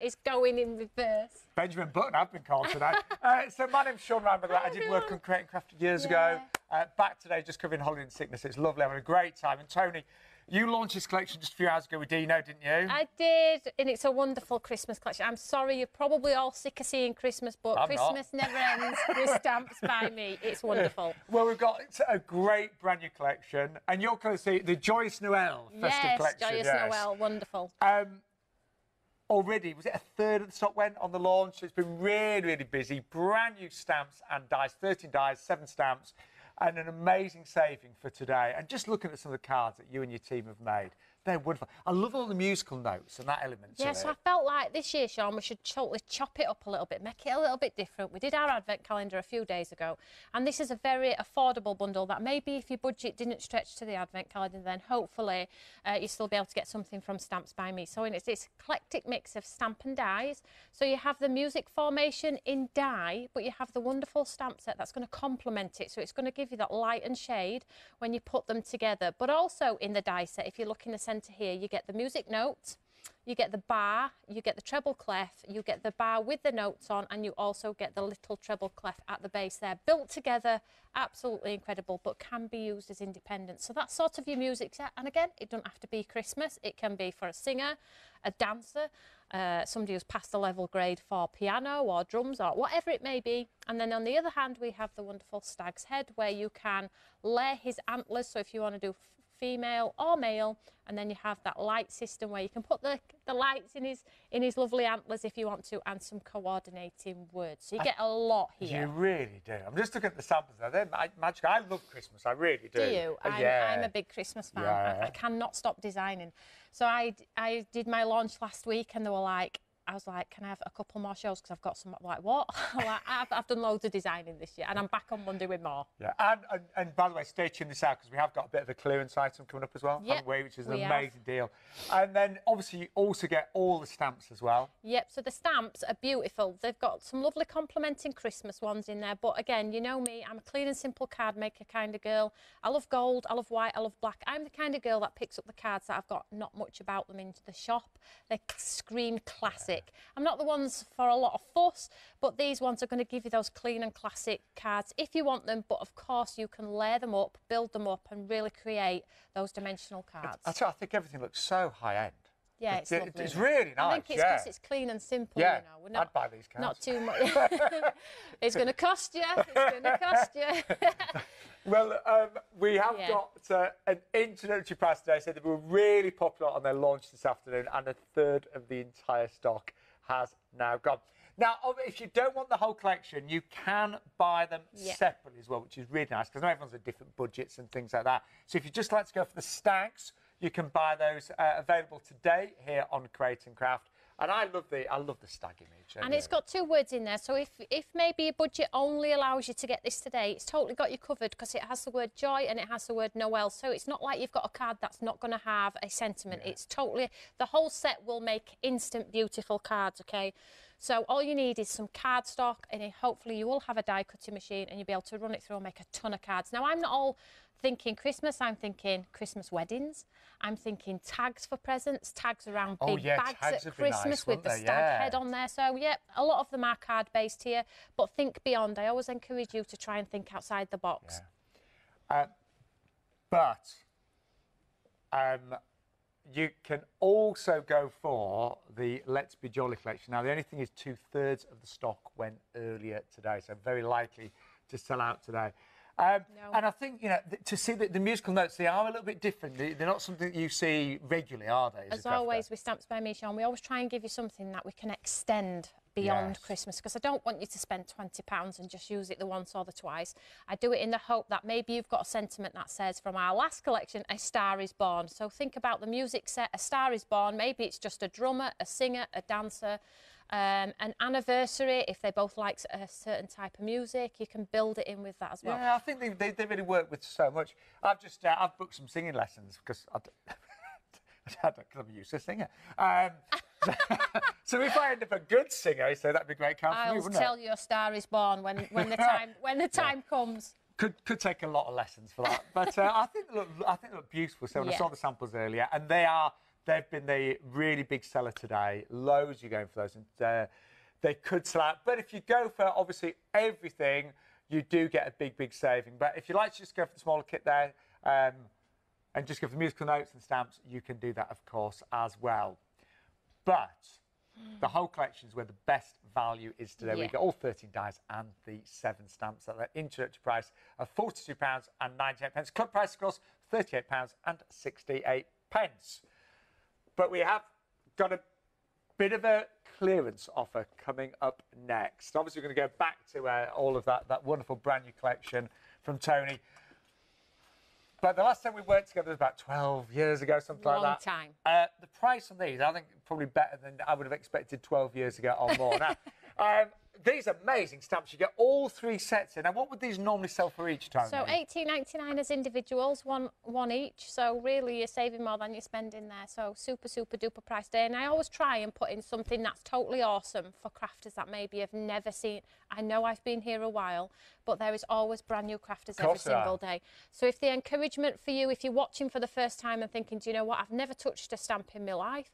It's going in reverse. Benjamin Button, I've been called today. uh, so my name's Sean Ryan, by the way. I did work on Create and Craft years ago. Uh, back today, just covering holiday and sickness. It's lovely, having a great time. And Toni, you launched this collection just a few hours ago with Dino, didn't you? I did, and it's a wonderful Christmas collection. I'm sorry, you're probably all sick of seeing Christmas, but I'm Christmas never ends with stamps by me. It's wonderful. Well, we've got a great brand new collection, and you're going to see the Joyous Noel festive yes, collection. Joyous yes. Noel, wonderful. Um, already, was it a third of the stock went on the launch? So It's been really, really busy. Brand new stamps and dies, 13 dies, seven stamps, and an amazing saving for today. And just looking at some of the cards that you and your team have made, they're wonderful. I love all the musical notes and that element Yeah, so. I felt like this year, Sean, we should totally chop it up a little bit, make it a little bit different. We did our advent calendar a few days ago, and this is a very affordable bundle that maybe if your budget didn't stretch to the advent calendar, then hopefully uh, you'll still be able to get something from Stamps by Me. So it's this eclectic mix of stamp and dies. So you have the music formation in die, but you have the wonderful stamp set that's going to complement it. So it's going to give you that light and shade when you put them together. But also in the die set, if you look in the centre here, you get the music note, you get the bar, you get the treble clef, you get the bar with the notes on, and you also get the little treble clef at the base there. Built together, absolutely incredible, but can be used as independent. So that's sort of your music set. And again, it doesn't have to be Christmas. It can be for a singer, a dancer, uh, somebody who's passed a level grade for piano or drums or whatever it may be. And then on the other hand, we have the wonderful stag's head where you can layer his antlers. So if you want to do female or male and then you have that light system where you can put the, the lights in his in his lovely antlers if you want to and some coordinating words so you get a lot here You really do. I'm just looking at the samples now. They're magic. I love Christmas. I really do. do you Uh, I'm, yeah. I'm a big christmas fan Yeah. I, I cannot stop designing so I, I did my launch last week and they were like I was like, can I have a couple more shows? Because I've got some. Like, what? Like, I've, I've done loads of designing this year, and I'm back on Monday with more. Yeah, and, and, and by the way, stay tuned this out because we have got a bit of a clearance item coming up as well, Yep, haven't we? Which is an we have. amazing deal. And then obviously you also get all the stamps as well. Yep, so the stamps are beautiful. They've got some lovely complementing Christmas ones in there. But again, you know me, I'm a clean and simple card maker kind of girl. I love gold, I love white, I love black. I'm the kind of girl that picks up the cards that I've got not much about them into the shop. They scream classic. I'm not the ones for a lot of fuss, but these ones are going to give you those clean and classic cards if you want them. But of course, you can layer them up, build them up, and really create those dimensional cards. I, I think everything looks so high end. Yeah, it's it- lovely. It's really nice. I think it's yeah. because it's clean and simple, Yeah, you know. We're not, I'd buy these cards. Not too much. it's going to cost you. It's going to cost you. Well, um, we have Yeah. got uh, an introductory price today. So they were really popular on their launch this afternoon, and a third of the entire stock has now gone. Now, if you don't want the whole collection, you can buy them Yeah. separately as well, which is really nice because everyone's at different budgets and things like that. So if you just like to go for the stags, you can buy those uh, available today here on Create and Craft. And I love the I love the stag image. and it's got two words in there. So if, if maybe your budget only allows you to get this today, it's totally got you covered because it has the word joy and it has the word Noel. So it's not like you've got a card that's not going to have a sentiment. It's totally, the whole set will make instant beautiful cards, okay? So all you need is some cardstock and hopefully you will have a die cutting machine and you'll be able to run it through and make a ton of cards. Now I'm not all thinking Christmas, I'm thinking Christmas weddings. I'm thinking tags for presents, tags around Oh, big yeah, bags at be nice, Christmas with the stag Yeah. head on there. So yeah, a lot of them are card based here, but think beyond. I always encourage you to try and think outside the box. But um, you can also go for the Let's Be Jolly collection. Now, the only thing is two thirds of the stock went earlier today, so very likely to sell out today. Um, No. And I think, you know, th- to see that the musical notes, they are a little bit different. They, they're not something that you see regularly, are they? As a crafter? always with Stamps by Me, Sean, we always try and give you something that we can extend beyond Yes. Christmas because I don't want you to spend £20 and just use it the once or the twice. I do it in the hope that maybe you've got a sentiment that says from our last collection, A Star is Born. So think about the music set, A Star is Born. Maybe it's just a drummer, a singer, a dancer. Um, an anniversary, if they both like a certain type of music, you can build it in with that as well. Yeah, I think they, they, they really work with so much. I've just uh, I've booked some singing lessons because I don't, cause I'm a useless singer. Um, so if I end up a good singer, so that'd be great count me, I'll tell it? you a star is born when, when the time when the time comes. Could could take a lot of lessons for that, but uh, I think look I think they look beautiful. So when I saw the samples earlier, and they are they've been the really big seller today. Loads you're going for those, and uh, they could sell out. But if you go for obviously everything, you do get a big, big saving. But if you like to just go for the smaller kit there um, and just go for the musical notes and stamps, you can do that, of course, as well. But the whole collection is where the best value is today. Yeah. We get all 13 dies and the seven stamps at the introductory price of £42 and 98 pence. Club price, of course, £38 and 68 pence. But we have got a bit of a clearance offer coming up next. Obviously, we're going to go back to uh, all of that, that wonderful brand new collection from Toni. But the last time we worked together was about 12 years ago, something Long like that. time. Uh, the price on these, I think, probably better than I would have expected 12 years ago or more. now, um, these amazing stamps. You get all three sets in. Now, what would these normally sell for each time? So 18.99 as individuals, one one each. So really, you're saving more than you're spending there. So super super duper price day. And I always try and put in something that's totally awesome for crafters that maybe have never seen. I know I've been here a while, but there is always brand new crafters every course there are. single day. So if the encouragement for you, if you're watching for the first time and thinking, do you know what, I've never touched a stamp in my life.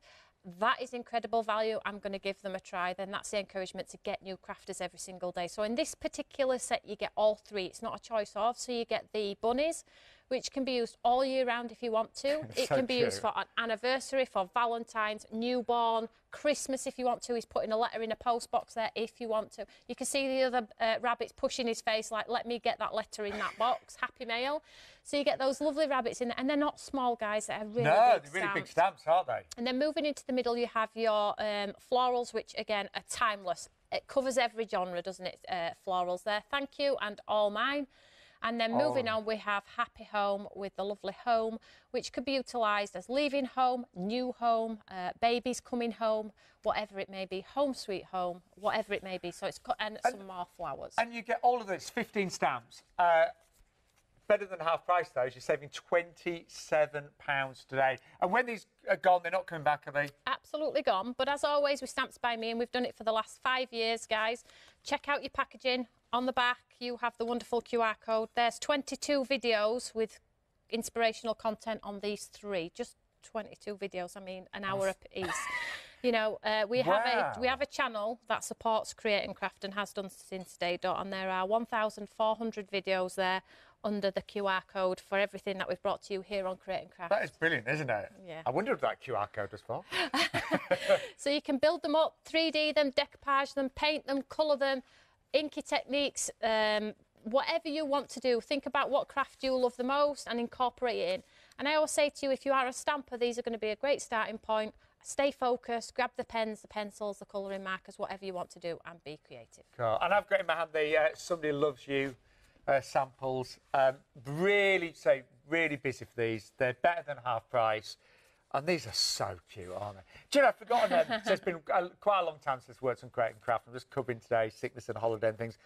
That is incredible value. I'm going to give them a try. Then that's the encouragement to get new crafters every single day. So in this particular set, you get all three. It's not a choice of. So you get the bunnies, which can be used all year round if you want to. It So can be used for an anniversary, for Valentine's, newborn, Christmas if you want to. He's putting a letter in a post box there if you want to. You can see the other uh, rabbits pushing his face like, let me get that letter in that box. Happy mail. So you get those lovely rabbits in there. And they're not small guys. They're really no, big they're really big stamps. stamps, aren't they? And then moving into the middle, you have your um, florals, which again are timeless. It covers every genre, doesn't it? Uh, florals there. Thank you, and all mine. And then moving Oh. on, we have Happy Home with the lovely home, which could be utilised as leaving home, new home, uh, babies coming home, whatever it may be, home sweet home, whatever it may be. So it's got and, some more flowers. And you get all of this, 15 stamps. Uh, better than half price, though, you're saving £27 today. And when these are gone, they're not coming back, are they? absolutely gone. But as always, with Stamps by Me, and we've done it for the last five years, guys. Check out your packaging. On the back, you have the wonderful QR code. There's 22 videos with inspirational content on these three. Just 22 videos. I mean, an hour a piece. You know, uh, we have a we have a channel that supports Create and Craft and has done since day dot, and there are 1,400 videos there under the QR code for everything that we've brought to you here on Create and Craft. That is brilliant, isn't it? Yeah. I wonder what that QR code was for. So you can build them up, 3D them, decoupage them, paint them, colour them, inky techniques, um, whatever you want to do. Think about what craft you love the most and incorporate it in. And I always say to you, if you are a stamper, these are going to be a great starting point. Stay focused, grab the pens, the pencils, the colouring markers, whatever you want to do, and be creative. Cool. And I've got in my hand the uh, Somebody Loves You uh, samples. Um, really, so really busy for these. They're better than half price. And these are so cute, aren't they? Do you know, I've forgotten them. so it's been a, quite a long time since worked on Create and Craft. I'm just covering today, sickness and holiday and things.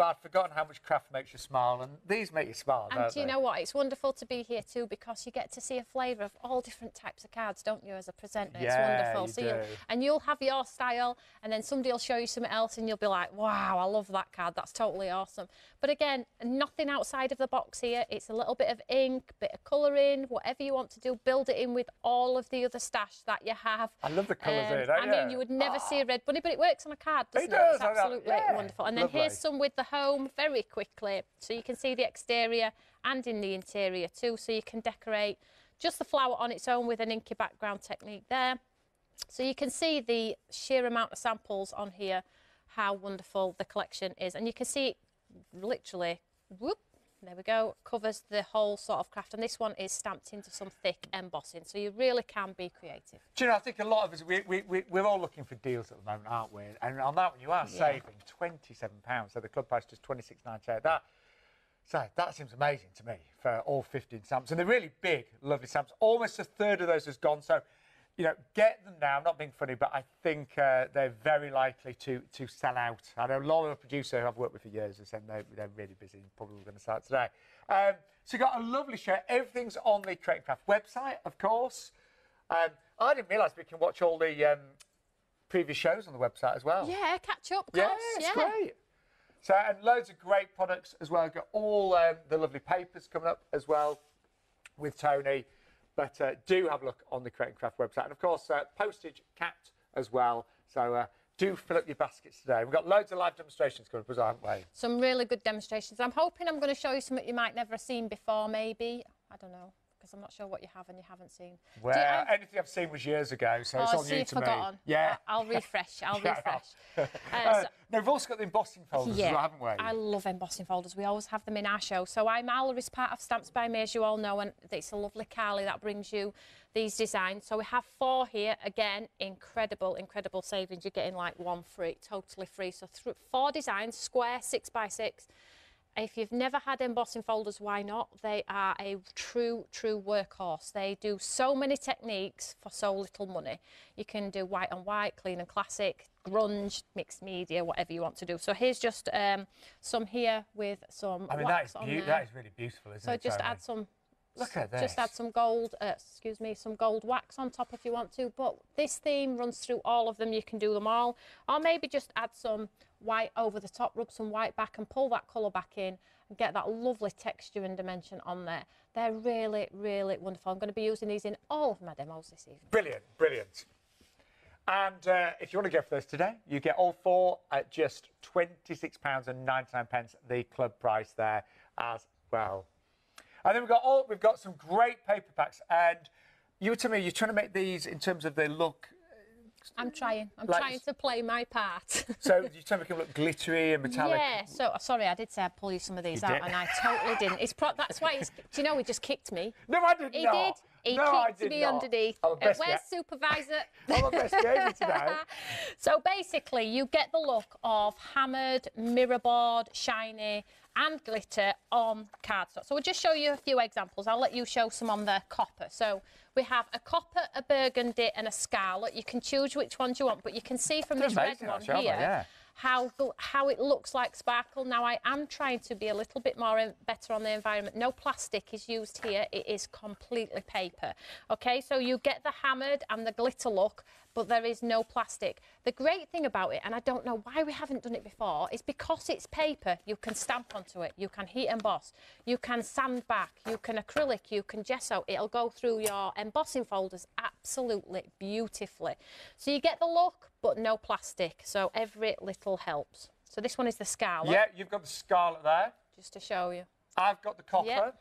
But I'd forgotten how much craft makes you smile. And these make you smile, And do you they? know what? It's wonderful to be here too because you get to see a flavour of all different types of cards, don't you, as a presenter? Yeah, it's wonderful. you so you'll, and you'll have your style, and then somebody will show you something else, and you'll be like, "Wow, I love that card. That's totally awesome." But again, nothing outside of the box here. It's a little bit of ink, bit of colouring, whatever you want to do. Build it in with all of the other stash that you have. I love the colours Um, in I mean, you would never see a red bunny, but it works on a card, doesn't it? it? does, It's absolutely Yeah, wonderful. And then lovely. here's some with the home very quickly. So you can see the exterior and in the interior too. So you can decorate just the flower on its own with an inky background technique there. So you can see the sheer amount of samples on here, how wonderful the collection is. And you can see it literally, whoop, there we go, covers the whole sort of craft. And this one is stamped into some thick embossing. So you really can be creative. Do you know, I think a lot of us, we, we, we, we're all looking for deals at the moment, aren't we? And on that one, you are saving £27. So the club price is just twenty six ninety eight. That, so that seems amazing to me for all 15 stamps. And they're really big, lovely stamps. Almost a third of those has gone. So, you know, get them now. I'm not being funny, but I think uh, they're very likely to, to sell out. I know Laura, a producer who I've worked with for years, has said they're, they're really busy and probably going to start today. Um, so you've got a lovely show. Everything's on the Create and Craft website, of course. Um, I didn't realise we can watch all the um, previous shows on the website as well. Yeah, catch up, Yeah, it's yeah. great. So, and loads of great products as well. Got all um, the lovely papers coming up as well with Toni. But uh, do have a look on the Create and Craft website. And of course, uh, postage capped as well. So uh, do fill up your baskets today. We've got loads of live demonstrations coming up haven't we? Some really good demonstrations. I'm hoping I'm going to show you something you might never have seen before, maybe. I don't know, because I'm not sure what you have and you haven't seen. You- Well, I've- anything I've seen was years ago, so it's oh, all so new you've to me. forgotten. Yeah. I- I'll refresh. I'll Yeah, refresh. Uh, Uh, so- no, we've also got the embossing folders as well, haven't we? I love embossing folders. We always have them in our show. So I'm Mallory's part of Stamps by Me, as you all know, and it's a lovely Carly that brings you these designs. So we have four here. Again, incredible, incredible savings. You're getting like one free, totally free. So th- four designs, square, six by six. If you've never had embossing folders, why not? They are a true, true workhorse. They do so many techniques for so little money. You can do white and white, clean and classic, grunge, mixed media, whatever you want to do. So here's just um, some here with some I mean, that is, wax on beau- there. that is really beautiful, isn't so it? just Toni? add some. Look at this. Just add some gold, uh, excuse me, some gold wax on top if you want to. But this theme runs through all of them. You can do them all, or maybe just add some white over the top, rub some white back, and pull that colour back in, and get that lovely texture and dimension on there. They're really, really wonderful. I'm going to be using these in all of my demos this evening. Brilliant, brilliant. And uh, if you want to go for this today, you get all four at just £26.99, the club price there as well. And then we've got all we've got some great paper packs. And you were telling me you're trying to make these in terms of the look. I'm trying. I'm Like- trying to play my part. So you're trying to look glittery and metallic. Yeah, so sorry, I did say I'd pull you some of these You out, did. and I totally didn't. It's pro- that's why. He's, do you know he just kicked me? No, I didn't. He not. did. He no, kicked me not. underneath. Uh, where's supervisor? I'm best today. so basically, you get the look of hammered, mirror mirrorboard, shiny, and glitter on cardstock. So we'll just show you a few examples. I'll let you show some on the copper. So we have a copper, a burgundy, and a scarlet. You can choose which ones you want, but you can see from this red one actually, aren't they? here Yeah. how how it looks like sparkle. Now I am trying to be a little bit more en- better on the environment. No plastic is used here. It is completely paper. Okay, so you get the hammered and the glitter look, but there is no plastic. The great thing about it, and I don't know why we haven't done it before, is because it's paper. You can stamp onto it. You can heat emboss. You can sand back. You can acrylic. You can gesso. It'll go through your embossing folders absolutely beautifully. So you get the look, but no plastic. So every little helps. So this one is the scarlet, Yeah, you've got the scarlet there. just to show you. I've got the copper.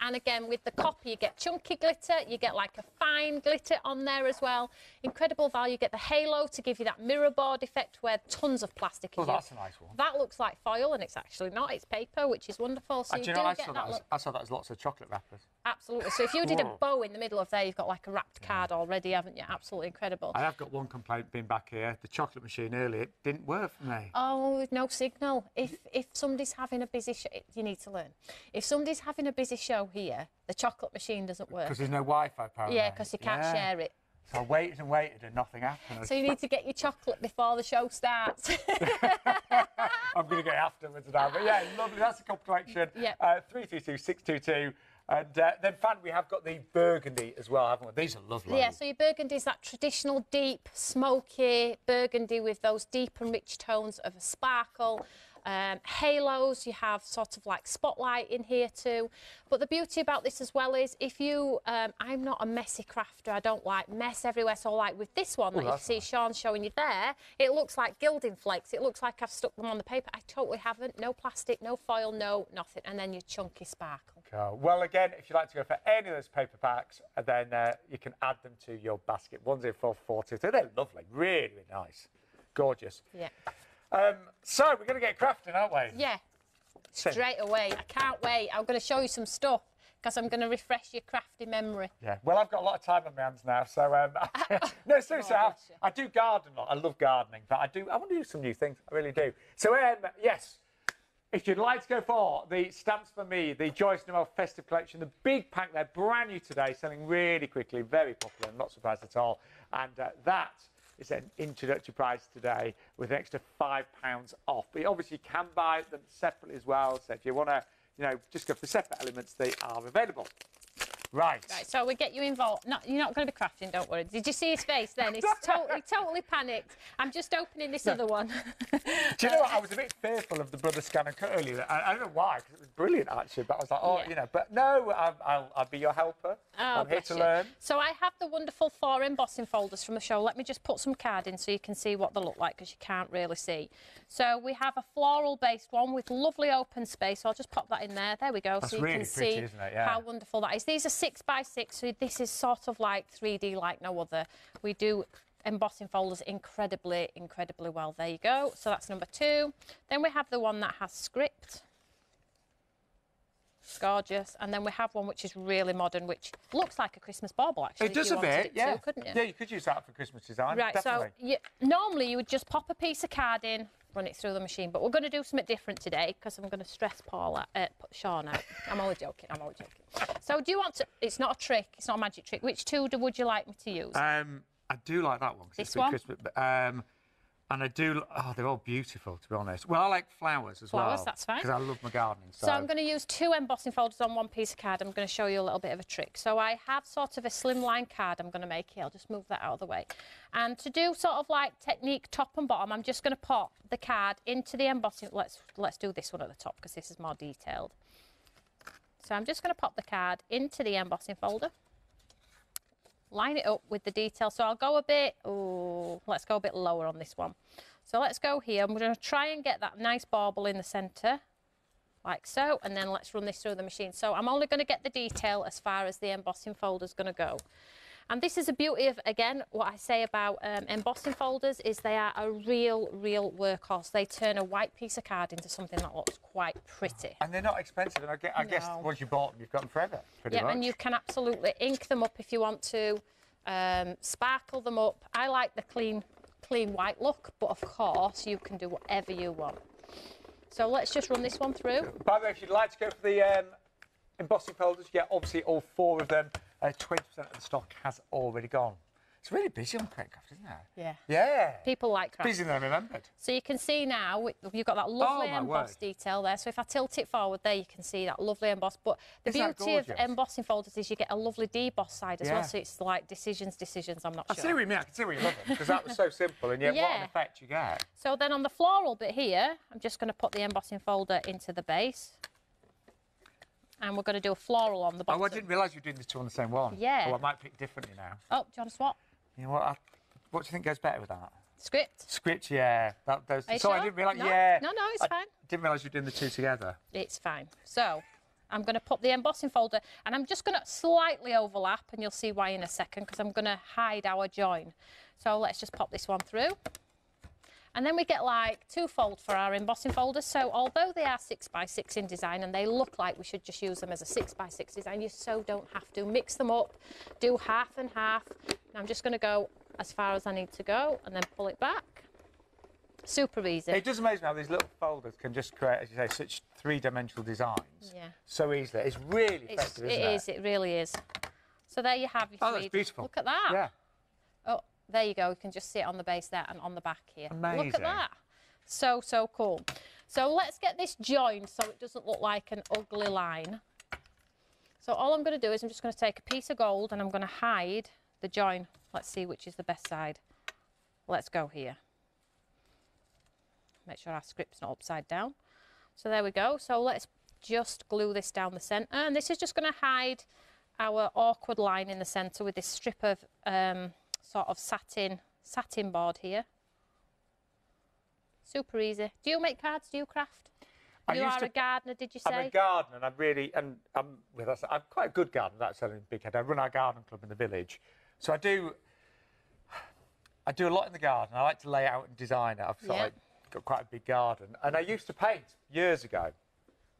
And again, with the copper, you get chunky glitter, you get like a fine glitter on there as well. Incredible value. You get the halo to give you that mirror board effect where tons of plastic Oh, is that's used. a nice one. That looks like foil, and it's actually not. It's paper, which is wonderful. So Uh, you do do you know, I get saw, that that as. I saw that as lots of chocolate wrappers. Absolutely. So if you did a bow in the middle of there, you've got like a wrapped card already, haven't you? Absolutely incredible. I have got one complaint being back here. The chocolate machine earlier it didn't work for me. Oh, no signal. If if somebody's having a busy show, you need to learn. If somebody's having a busy show here, the chocolate machine doesn't work. Because there's no Wi-Fi apparently. Yeah, because you can't Yeah. share it. So I waited and waited and nothing happened. So you need to get your chocolate before the show starts. I'm going to get it afterwards now. But yeah, lovely. That's a collection. Yep. Uh, 332 622. And uh, then, Fan, we have got the burgundy as well, haven't we? These are lovely. yeah, so your burgundy is that traditional deep, smoky burgundy with those deep and rich tones of a sparkle. Um, halos, you have sort of like spotlight in here too. But the beauty about this as well is if you, um, I'm not a messy crafter, I don't like mess everywhere. So like with this one that you see nice. Sean showing you there, it looks like gilding flakes. It looks like I've stuck them on the paper. I totally haven't. No plastic, no foil, no nothing. And then your chunky sparkle. Cool. Well, again, if you'd like to go for any of those paper packs, uh, then uh, you can add them to your basket. One's in for 40. So they're lovely. Really, nice. Gorgeous. Yeah. Um, so we're going to get crafting, aren't we? Yeah. Straight away. I can't wait. I'm going to show you some stuff because I'm going to refresh your crafty memory. Yeah. Well, I've got a lot of time on my hands now, so um, no, seriously, I. I do garden a lot. I love gardening, but I do. I want to do some new things. I really do. So, um, yes, if you'd like to go for the stamps for me, the Joyous Noel Festive Collection, the big pack, they're brand new today, selling really quickly, very popular, not surprised at all. And uh, that is an introductory price today with an extra five pounds off. But you obviously you can buy them separately as well. So if you want to, you know, just go for separate elements, they are available. Right. Right, so we get you involved. No, you're not going to be crafting, don't worry. Did you see his face then? He's totally, totally panicked. I'm just opening this other one. Do you know what? I was a bit fearful of the brother ScanNCut earlier. I, I don't know why, because it was brilliant actually. But I was like, oh, Yeah. you know. But no, I'm, I'll, I'll be your helper. Oh, I'm here to you. learn. So I have the wonderful four embossing folders from the show. Let me just put some card in so you can see what they look like because you can't really see. So we have a floral based one with lovely open space. So I'll just pop that in there. There we go. That's so you really can pretty, see isn't it? Yeah. how wonderful that is. These are six by six. So this is sort of like 3D like no other. We do embossing folders incredibly, incredibly well. There you go. So that's number two. Then we have the one that has script. Gorgeous. And then we have one which is really modern, which looks like a Christmas bauble, actually. It does a bit, yeah. To, couldn't you? Yeah, you could use that for Christmas design. Right, definitely. so you, normally you would just pop a piece of card in, run it through the machine, but we're going to do something different today because I'm going to stress Paul out, uh, Sean out. I'm only joking, I'm only joking. So do you want to, it's not a trick, it's not a magic trick. Which two do, would you like me to use? Um, I do like that one. This one? Christmas, but, um, and I do. Oh, they're all beautiful, to be honest. Well, I like flowers as well. Flowers, that's fine. Because I love my gardening. So, So I'm going to use two embossing folders on one piece of card. I'm going to show you a little bit of a trick. So I have sort of a slimline card I'm going to make here. I'll just move that out of the way. And to do sort of like technique top and bottom, I'm just going to pop the card into the embossing. Let's let's do this one at the top because this is more detailed. So I'm just going to pop the card into the embossing folder. Line it up with the detail. So I'll go a bit, oh, let's go a bit lower on this one. So let's go here. I'm going to try and get that nice bauble in the centre like so, and then let's run this through the machine. So I'm only going to get the detail as far as the embossing folder is going to go. And this is the beauty of, again, what I say about um, embossing folders is they are a real, real workhorse. They turn a white piece of card into something that looks quite pretty. and they're not expensive. And I, guess, I guess once you bought them, you've got them forever, pretty Yeah, much. and you can absolutely ink them up if you want to, um, sparkle them up. I like the clean, clean white look, but of course you can do whatever you want. So let's just run this one through. By the way, if you'd like to go for the um, embossing folders, yeah, obviously all four of them, Uh, 20% of the stock has already gone. It's really busy on Create Craft, isn't it? Yeah. Yeah. People like craft. Busier than I remembered. So you can see now you've got that oh, lovely Oh, embossed word. detail there. So if I tilt it forward there, you can see that lovely emboss. But the Isn't beauty of embossing folders is you get a lovely deboss side as Yeah. well. So it's like decisions, decisions. I'm not I sure. see what you mean. I can see what you love because that was so simple, and yet what an effect you get. So then on the floral bit here, I'm just going to put the embossing folder into the base. And we're going to do a floral on the bottom. Oh, I didn't realise you were doing the two on the same one. Yeah. Oh, I might pick differently now. Oh, do you want to swap? You know what? I, what do you think goes better with that? Script. Script, yeah. That, those, Are you so I didn't realise. No. Yeah. No, no, it's I fine. Didn't realise you were doing the two together. It's fine. So I'm going to put the embossing folder and I'm just going to slightly overlap and you'll see why in a second because I'm going to hide our join. So let's just pop this one through. And then we get like two fold for our embossing folders. So although they are six by six in design and they look like we should just use them as a six by six design, you so don't have to. Mix them up, do half and half. And I'm just going to go as far as I need to go and then pull it back. Super easy. It does amaze me how these little folders can just create, as you say, such three-dimensional designs Yeah. so easily. It's really It's, effective, it isn't it? is, it really is. So there you have your Oh, that's beautiful. Look at that. Yeah. There you go. You can just see it on the base there and on the back here. Look at that. So, so cool. So let's get this joined so it doesn't look like an ugly line. So all I'm going to do is I'm just going to take a piece of gold and I'm going to hide the join. Let's see which is the best side. Let's go here. Make sure our script's not upside down. So there we go. So let's just glue this down the centre. And this is just going to hide our awkward line in the centre with this strip of um, sort of satin satin board here. Super easy. Do you make cards? Do you craft? I you are to- a gardener, did you I'm say? a gardener, and I'm really, and I'm with us. I'm quite a good gardener. That's selling big head. I run our garden club in the village, so I do. I do a lot in the garden. I like to lay out and design it. I've Yeah. like got quite a big garden, and I used to paint years ago,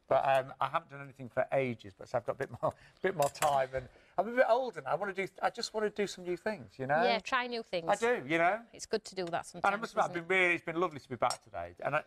but um, I haven't done anything for ages. But so I've got a bit more, bit more time, and I'm a bit older now. I want to do. I just want to do some new things. You know. yeah, try new things. I do. You know. It's good to do that sometimes. And I must admit, I've been really. It's been lovely to be back today, and I,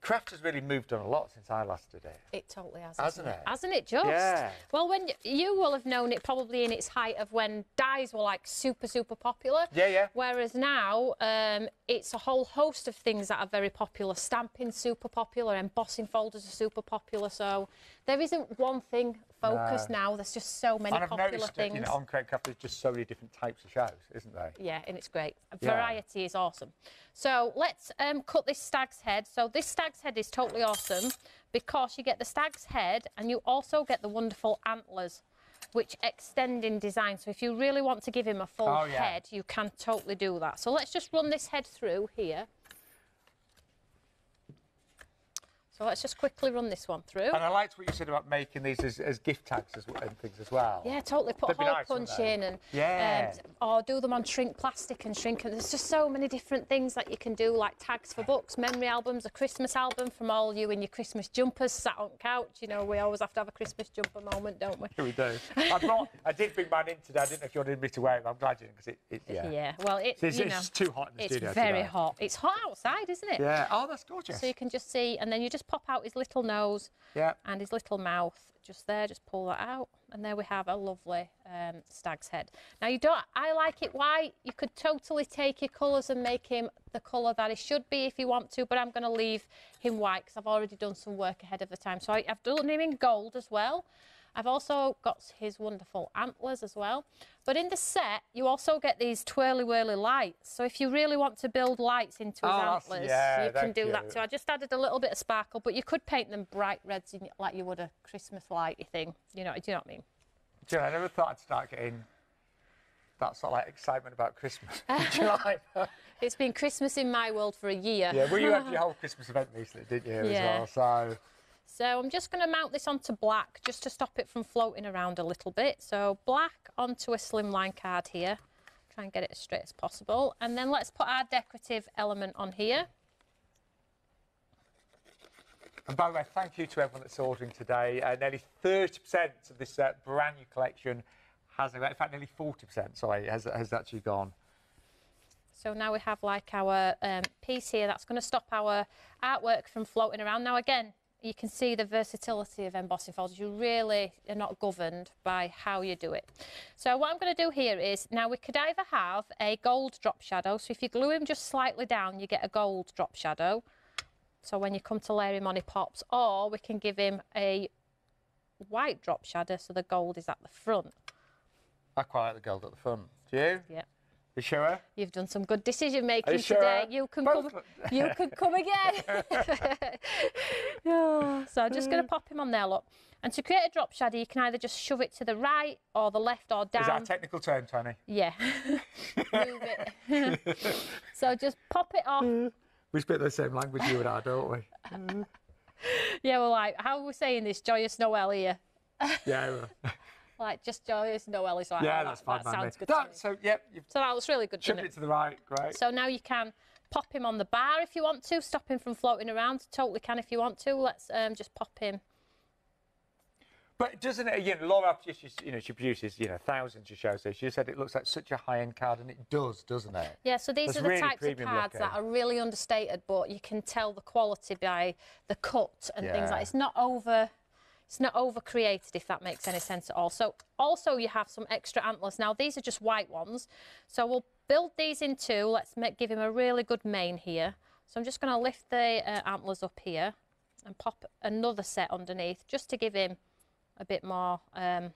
craft has really moved on a lot since I last did it. it? it totally has, Hasn't isn't it? Hasn't it just? Yeah. Well, when you will have known it probably in its height of when dies were like super, super popular. Yeah, yeah. Whereas now, um, it's a whole host of things that are very popular. Stamping super popular, embossing folders are super popular. So there isn't one thing focus No. now. There's just so many and I've popular noticed things. you know, on Create Craft, there's just so many different types of shows, isn't there? Yeah, and it's great. Yeah. Variety is awesome. So let's um, cut this stag's head. So this stag's head is totally awesome because you get the stag's head and you also get the wonderful antlers, which extend in design. So if you really want to give him a full Oh, yeah. head, you can totally do that. So let's just run this head through here. So let's just quickly run this one through. And I liked what you said about making these as, as gift tags as, and things as well. Yeah, totally. Put be hole nice, punch in and Yeah. um, or do them on shrink plastic and shrink. And there's just so many different things that you can do, like tags for books, memory albums, a Christmas album from all you in your Christmas jumpers sat on couch. You know, we always have to have a Christmas jumper moment, don't we? Here we do. I brought, I did bring mine in today. I didn't know if you wanted me to wear it, but I'm glad you didn't because it, it, yeah. Well, it, It's, you it's too hot in the it's studio very today. hot. It's hot outside, isn't it? Yeah. Oh, that's gorgeous. So you can just see, and then you just pop out his little nose yeah. and his little mouth just there just pull that out and there we have a lovely um, stag's head. Now you don't i like it white. You could totally take your colours and make him the colour that he should be if you want to but i'm going to leave him white because i've already done some work ahead of the time. So I, i've done him in gold as well I've also got his wonderful antlers as well. But in the set, you also get these twirly whirly lights. So if you really want to build lights into his Oh, antlers, yeah, you can do that too. I just added a little bit of sparkle, but you could paint them bright reds in, like you would a Christmas lighty thing. You know, do you know what I mean? Do you know, I never thought I'd start getting that sort of like excitement about Christmas. It's been Christmas in my world for a year. Yeah, well, you had your whole Christmas event recently, didn't you, Yeah. as well? So, So I'm just going to mount this onto black just to stop it from floating around a little bit. So black onto a slimline card here. Try and get it as straight as possible. And then let's put our decorative element on here. and by the way, thank you to everyone that's ordering today. Uh, nearly 30% of this uh, brand new collection has, in fact, nearly 40%, sorry, has, has actually gone. So now we have like our um, piece here that's going to stop our artwork from floating around. Now again, you can see the versatility of embossing folders. You really are not governed by how you do it. So what I'm going to do here is, now we could either have a gold drop shadow. So if you glue him just slightly down, you get a gold drop shadow. So when you come to layer him on, he pops. Or we can give him a white drop shadow so the gold is at the front. I quite like the gold at the front. Do you? Yeah. You sure? You've done some good decision making sure? today. You can Both come. You can come again. Yeah, so I'm just going to mm. pop him on there, look. And to create a drop shadow, you can either just shove it to the right or the left or down. Is that a technical term, Toni? yeah. Move it. so just pop it off. We speak the same language, you and I, don't we? Yeah, well, like, how are we saying this? Joyous Noel here. Yeah. Like, just Joyous Noel is like, yeah, oh, that's that, fine. that by me. sounds good to me. That, so, yep, you've So that looks really good, shoved doesn't it it? to the right. Great. So now you can pop him on the bar if you want to, stop him from floating around. Totally can if you want to. Let's um, just pop him But doesn't it, you know, Laura, she, you know, she produces, you know, thousands of shows. So she said it looks like such a high-end card, and it does, doesn't it? Yeah, so these That's are the really types of cards that are really understated, but you can tell the quality by the cut and things Yeah. like. It's not over. It's not over created, if that makes any sense at all. So also you have some extra antlers. Now these are just white ones, so we'll build these in two. Let's make, give him a really good mane here. So I'm just going to lift the uh, antlers up here and pop another set underneath, just to give him a bit more um,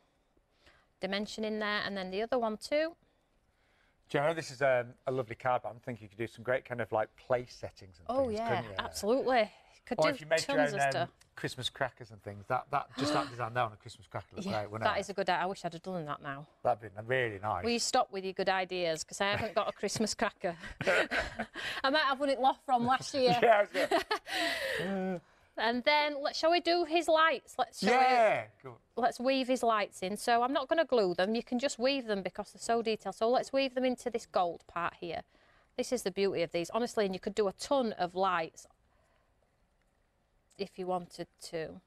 dimension in there, and then the other one too. Do you know this is um, a lovely card, but I'm thinking you could do some great kind of like place settings and Oh things. yeah, absolutely. Could Or do if you tons your own um. Christmas crackers and things, that that just that design there on a Christmas cracker looked Yeah, great, wouldn't that it? is a good idea. I wish I'd have done that now. That'd be really nice. Will you stop with your good ideas? Because I haven't got a Christmas cracker. I might have one it lost from last year. yeah, And then, let, shall we do his lights? Let's, we- yeah. Go- let's weave his lights in. So I'm not going to glue them. You can just weave them because they're so detailed. So let's weave them into this gold part here. This is the beauty of these, honestly, and you could do a ton of lights if you wanted to.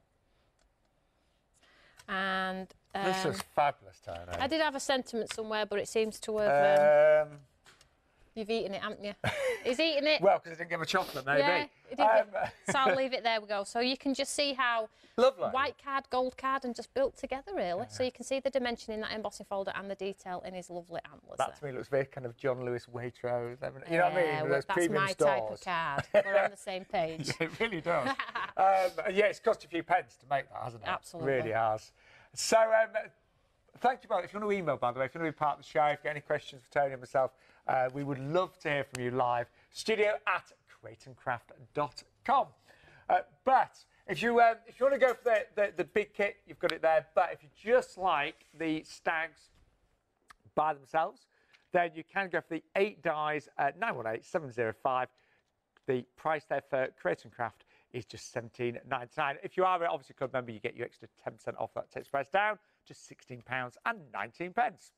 And um, This is fabulous, Toni. I did have a sentiment somewhere, but it seems to have. Um, Um, you've eaten it, haven't you? He's eaten it. well, because I didn't give a chocolate, maybe. yeah, Um, so I'll leave it there. We go. So you can just see how Lovely. white card, gold card, and just built together really. So you can see the dimension in that embossing folder and the detail in his lovely antlers. That to there. me looks very kind of John Lewis Waitrose. You know what I mean? Yeah, well, those that's my stores. type of card. We're on the same page. it really does. um, yeah, it's cost a few pence to make that, hasn't it? Absolutely. Really has. So, um, thank you both. If you want to email, by the way, if you want to be part of the show, if you've got any questions for Toni and myself, uh, we would love to hear from you live. Studio at createandcraft.com. Uh, but if you um, if you want to go for the, the, the big kit, you've got it there. But if you just like the stags by themselves, then you can go for the eight dies at 918 705. The price there for Create and Craft is just 17.99. If you are obviously club member, you get your extra 10% off that takes price down, to 16 pounds and 19 pence.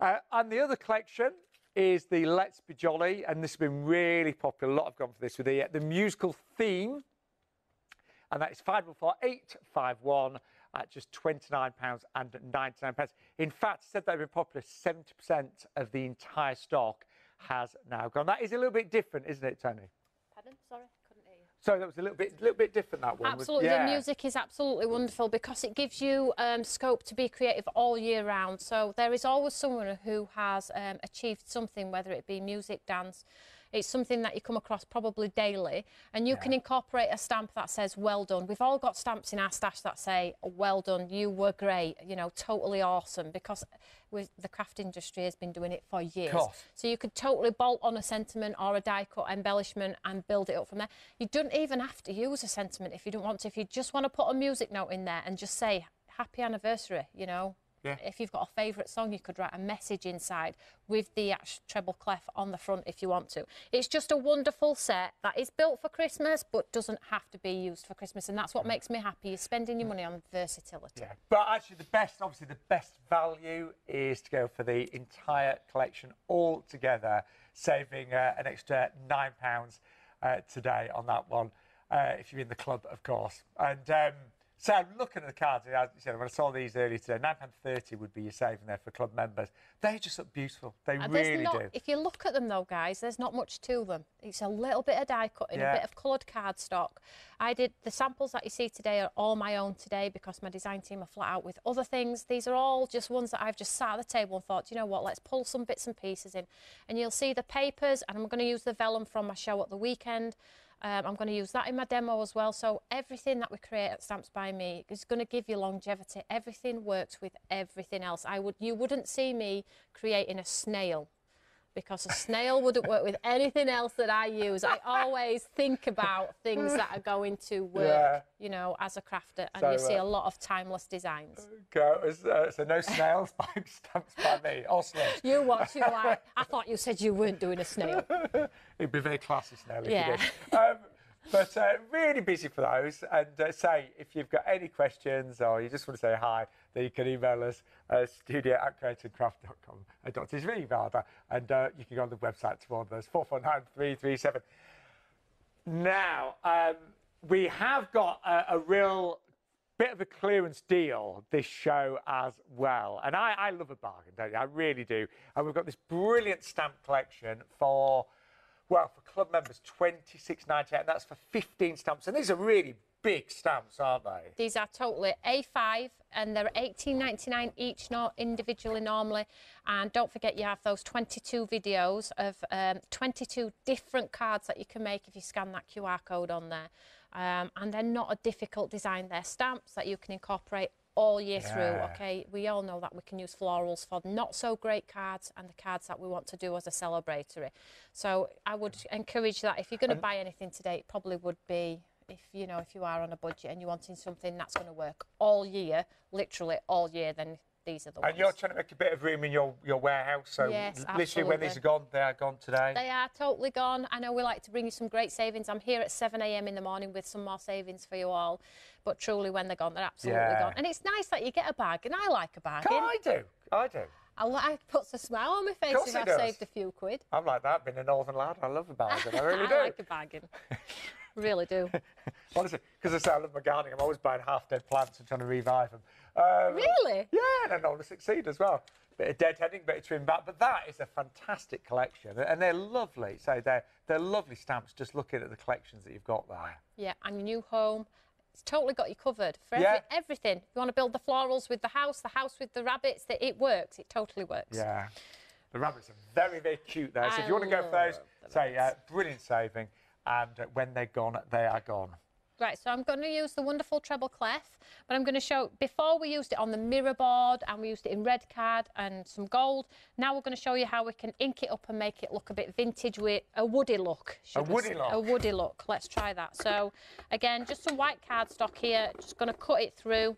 Uh, and the other collection is the Let's Be Jolly, and this has been really popular. A lot have gone for this with the, uh, the musical theme, and that is 544851 at just £29.99. In fact, said they've been popular, 70% of the entire stock has now gone. That is a little bit different, isn't it, Toni? Pardon? Sorry. So that was a little bit, little bit different. That one. Absolutely, yeah. the music is absolutely wonderful because it gives you um, scope to be creative all year round. So there is always someone who has um, achieved something, whether it be music, dance. It's something that you come across probably daily, and you can incorporate a stamp that says "Well done." We've all got stamps in our stash that say "Well done," "You were great," you know, totally awesome, because with the craft industry has been doing it for years. So you could totally bolt on a sentiment or a die cut embellishment and build it up from there. You don't even have to use a sentiment if you don't want to. If you just want to put a music note in there and just say happy anniversary, you know. Yeah. If you've got a favourite song, you could write a message inside with the actual treble clef on the front if you want to. It's just a wonderful set that is built for Christmas but doesn't have to be used for Christmas. And that's what makes me happy. You're spending your money on versatility. Yeah. But actually, the best, obviously, the best value is to go for the entire collection all together, saving uh, an extra £9 uh, today on that one, uh, if you're in the club, of course. And um, so I'm looking at the cards, as you said, when I saw these earlier today, £9.30 would be your saving there for club members. They just look beautiful. They And really not, do. If you look at them though, guys, there's not much to them. It's a little bit of die cutting, Yeah. a bit of coloured cardstock. I did the samples that you see today are all my own today because my design team are flat out with other things. These are all just ones that I've just sat at the table and thought, you know what, let's pull some bits and pieces in. And you'll see the papers, and I'm going to use the vellum from my show at the weekend. Um, I'm going to use that in my demo as well. So everything that we create at Stamps by Me is going to give you longevity. Everything works with everything else. I would, you wouldn't see me creating a snail because a snail wouldn't work with anything else that I use. I always think about things that are going to work, Yeah. you know, as a crafter, and So, you see uh, a lot of timeless designs. Go, uh, so no snails by stamps by me. Or slugs. You watch you like, I thought you said you weren't doing a snail. It'd be very classy snail if Yeah. you did. Um, but uh, really busy for those. And uh, say, if you've got any questions or you just want to say hi, you can email us uh, studio at createandcraft.com. Uh, is rather. And uh, you can go on the website to order those 449337. Now, um, we have got a, a real bit of a clearance deal this show as well. And I, I love a bargain, don't you? I really do. And we've got this brilliant stamp collection for, well, for club members, twenty six ninety eight. and that's for 15 stamps. And these are really big stamps, aren't they? These are totally A5 and they're 18.99 each, not individually normally. And don't forget you have those 22 videos of um, 22 different cards that you can make if you scan that QR code on there. Um, and they're not a difficult design. They're stamps that you can incorporate all year through. Okay, we all know that we can use florals for not so great cards and the cards that we want to do as a celebratory. So I would encourage that if you're going to buy anything today, it probably would be if you know if you are on a budget and you're wanting something that's going to work all year, literally all year, then these are the And ones. And you're trying to make a bit of room in your, your warehouse. So Yes, literally when these are gone, they are gone today. They are totally gone. I know we like to bring you some great savings. I'm here at 7 a.m. in the morning with some more savings for you all. But truly, when they're gone, they're absolutely Yeah. gone. And it's nice that you get a bag, and I like a bag. I do. I do. I like puts a smile on my face if I've does. saved a few quid. I'm like that, being a northern lad. I love a bargain. I really do. I like a bargain. really do. Honestly, because I say I love my gardening, I'm always buying half dead plants and trying to revive them. Um, Really? Yeah, and I know to succeed as well. Bit of deadheading, bit of trim back, but that is a fantastic collection, and they're lovely. So they're they're lovely stamps. Just looking at the collections that you've got there. Yeah, and your new home. It's totally got you covered for every, Yeah. everything. You want to build the florals with the house, the house with the rabbits, that it works. It totally works. Yeah, the rabbits are very very cute there. So if you want to go for those, say uh, brilliant saving, and when they're gone, they are gone. Right, so I'm going to use the wonderful treble clef, but I'm going to show, before we used it on the mirror board and we used it in red card and some gold, now we're going to show you how we can ink it up and make it look a bit vintage with a woody look. I woody look. A woody look, let's try that. So again, just some white cardstock here, just going to cut it through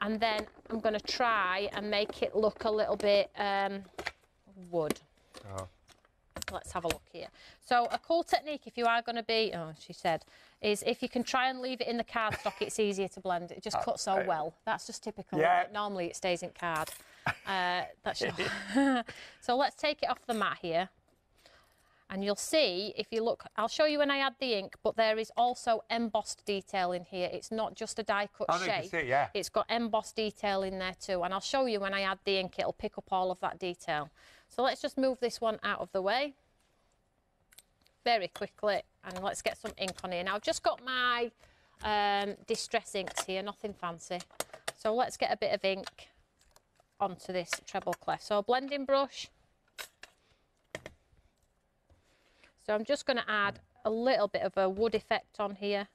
and then I'm going to try and make it look a little bit um, wood. Oh. Let's have a look here. So a cool technique if you are going to be, oh, she said, is if you can try and leave it in the cardstock, it's easier to blend. It just cuts so well. That's just typical. Yeah. Normally it stays in card. Uh, that's so let's take it off the mat here. And you'll see, if you look, I'll show you when I add the ink, but there is also embossed detail in here. It's not just a die cut Oh, shape. see it, yeah. It's got embossed detail in there too. And I'll show you when I add the ink, it'll pick up all of that detail. So let's just move this one out of the way very quickly and let's get some ink on here. Now I've just got my um, distress inks here, nothing fancy. So let's get a bit of ink onto this treble clef. So blending brush. So I'm just going to add a little bit of a wood effect on here.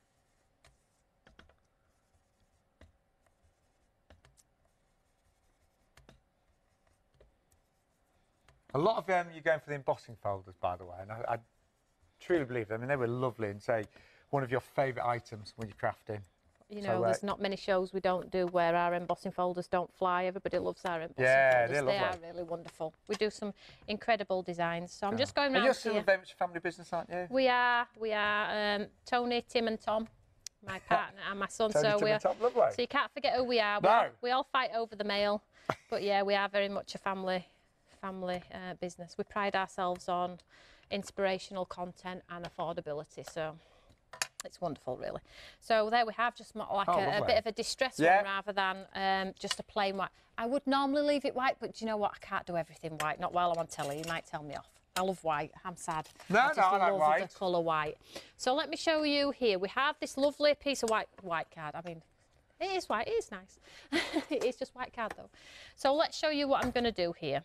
A lot of them, you're going for the embossing folders, by the way, and I, I truly believe them. I mean, they were lovely and say one of your favourite items when you're crafting. You So, know, uh, there's not many shows we don't do where our embossing folders don't fly. Everybody loves our embossing Yeah, folders. they're they are really wonderful. We do some incredible designs. So I'm just going And round you're still here. very much a family business, aren't you? We are, we are um, Toni, Tim, and Tom, my partner and my son. Toni, so Tim we're. Tom, so you can't forget who we are. We, No. all, we all fight over the mail, but yeah, we are very much a family, family uh, business. We pride ourselves on inspirational content and affordability. So. It's wonderful, really. So there we have just like Oh, a, a bit of a distress Yeah. one rather than um, just a plain white. I would normally leave it white, but do you know what? I can't do everything white. Not while I'm on telly. You might tell me off. I love white. I'm sad. No, I just no, I love white. the colour white. So let me show you here. We have this lovely piece of white white card. I mean, it is white. It is nice. it is just white card though. So let's show you what I'm going to do here.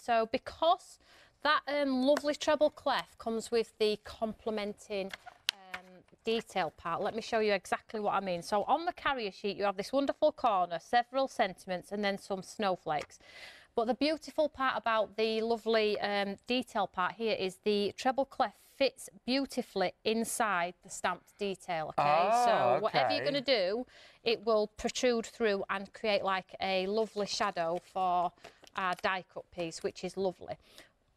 So because that um, lovely treble clef comes with the complementing um, detail part, let me show you exactly what I mean. So on the carrier sheet, you have this wonderful corner, several sentiments, and then some snowflakes. But the beautiful part about the lovely um, detail part here is the treble clef fits beautifully inside the stamped detail. Okay, Ah, so whatever you're going to do, it will protrude through and create like a lovely shadow for our die cut piece, which is lovely.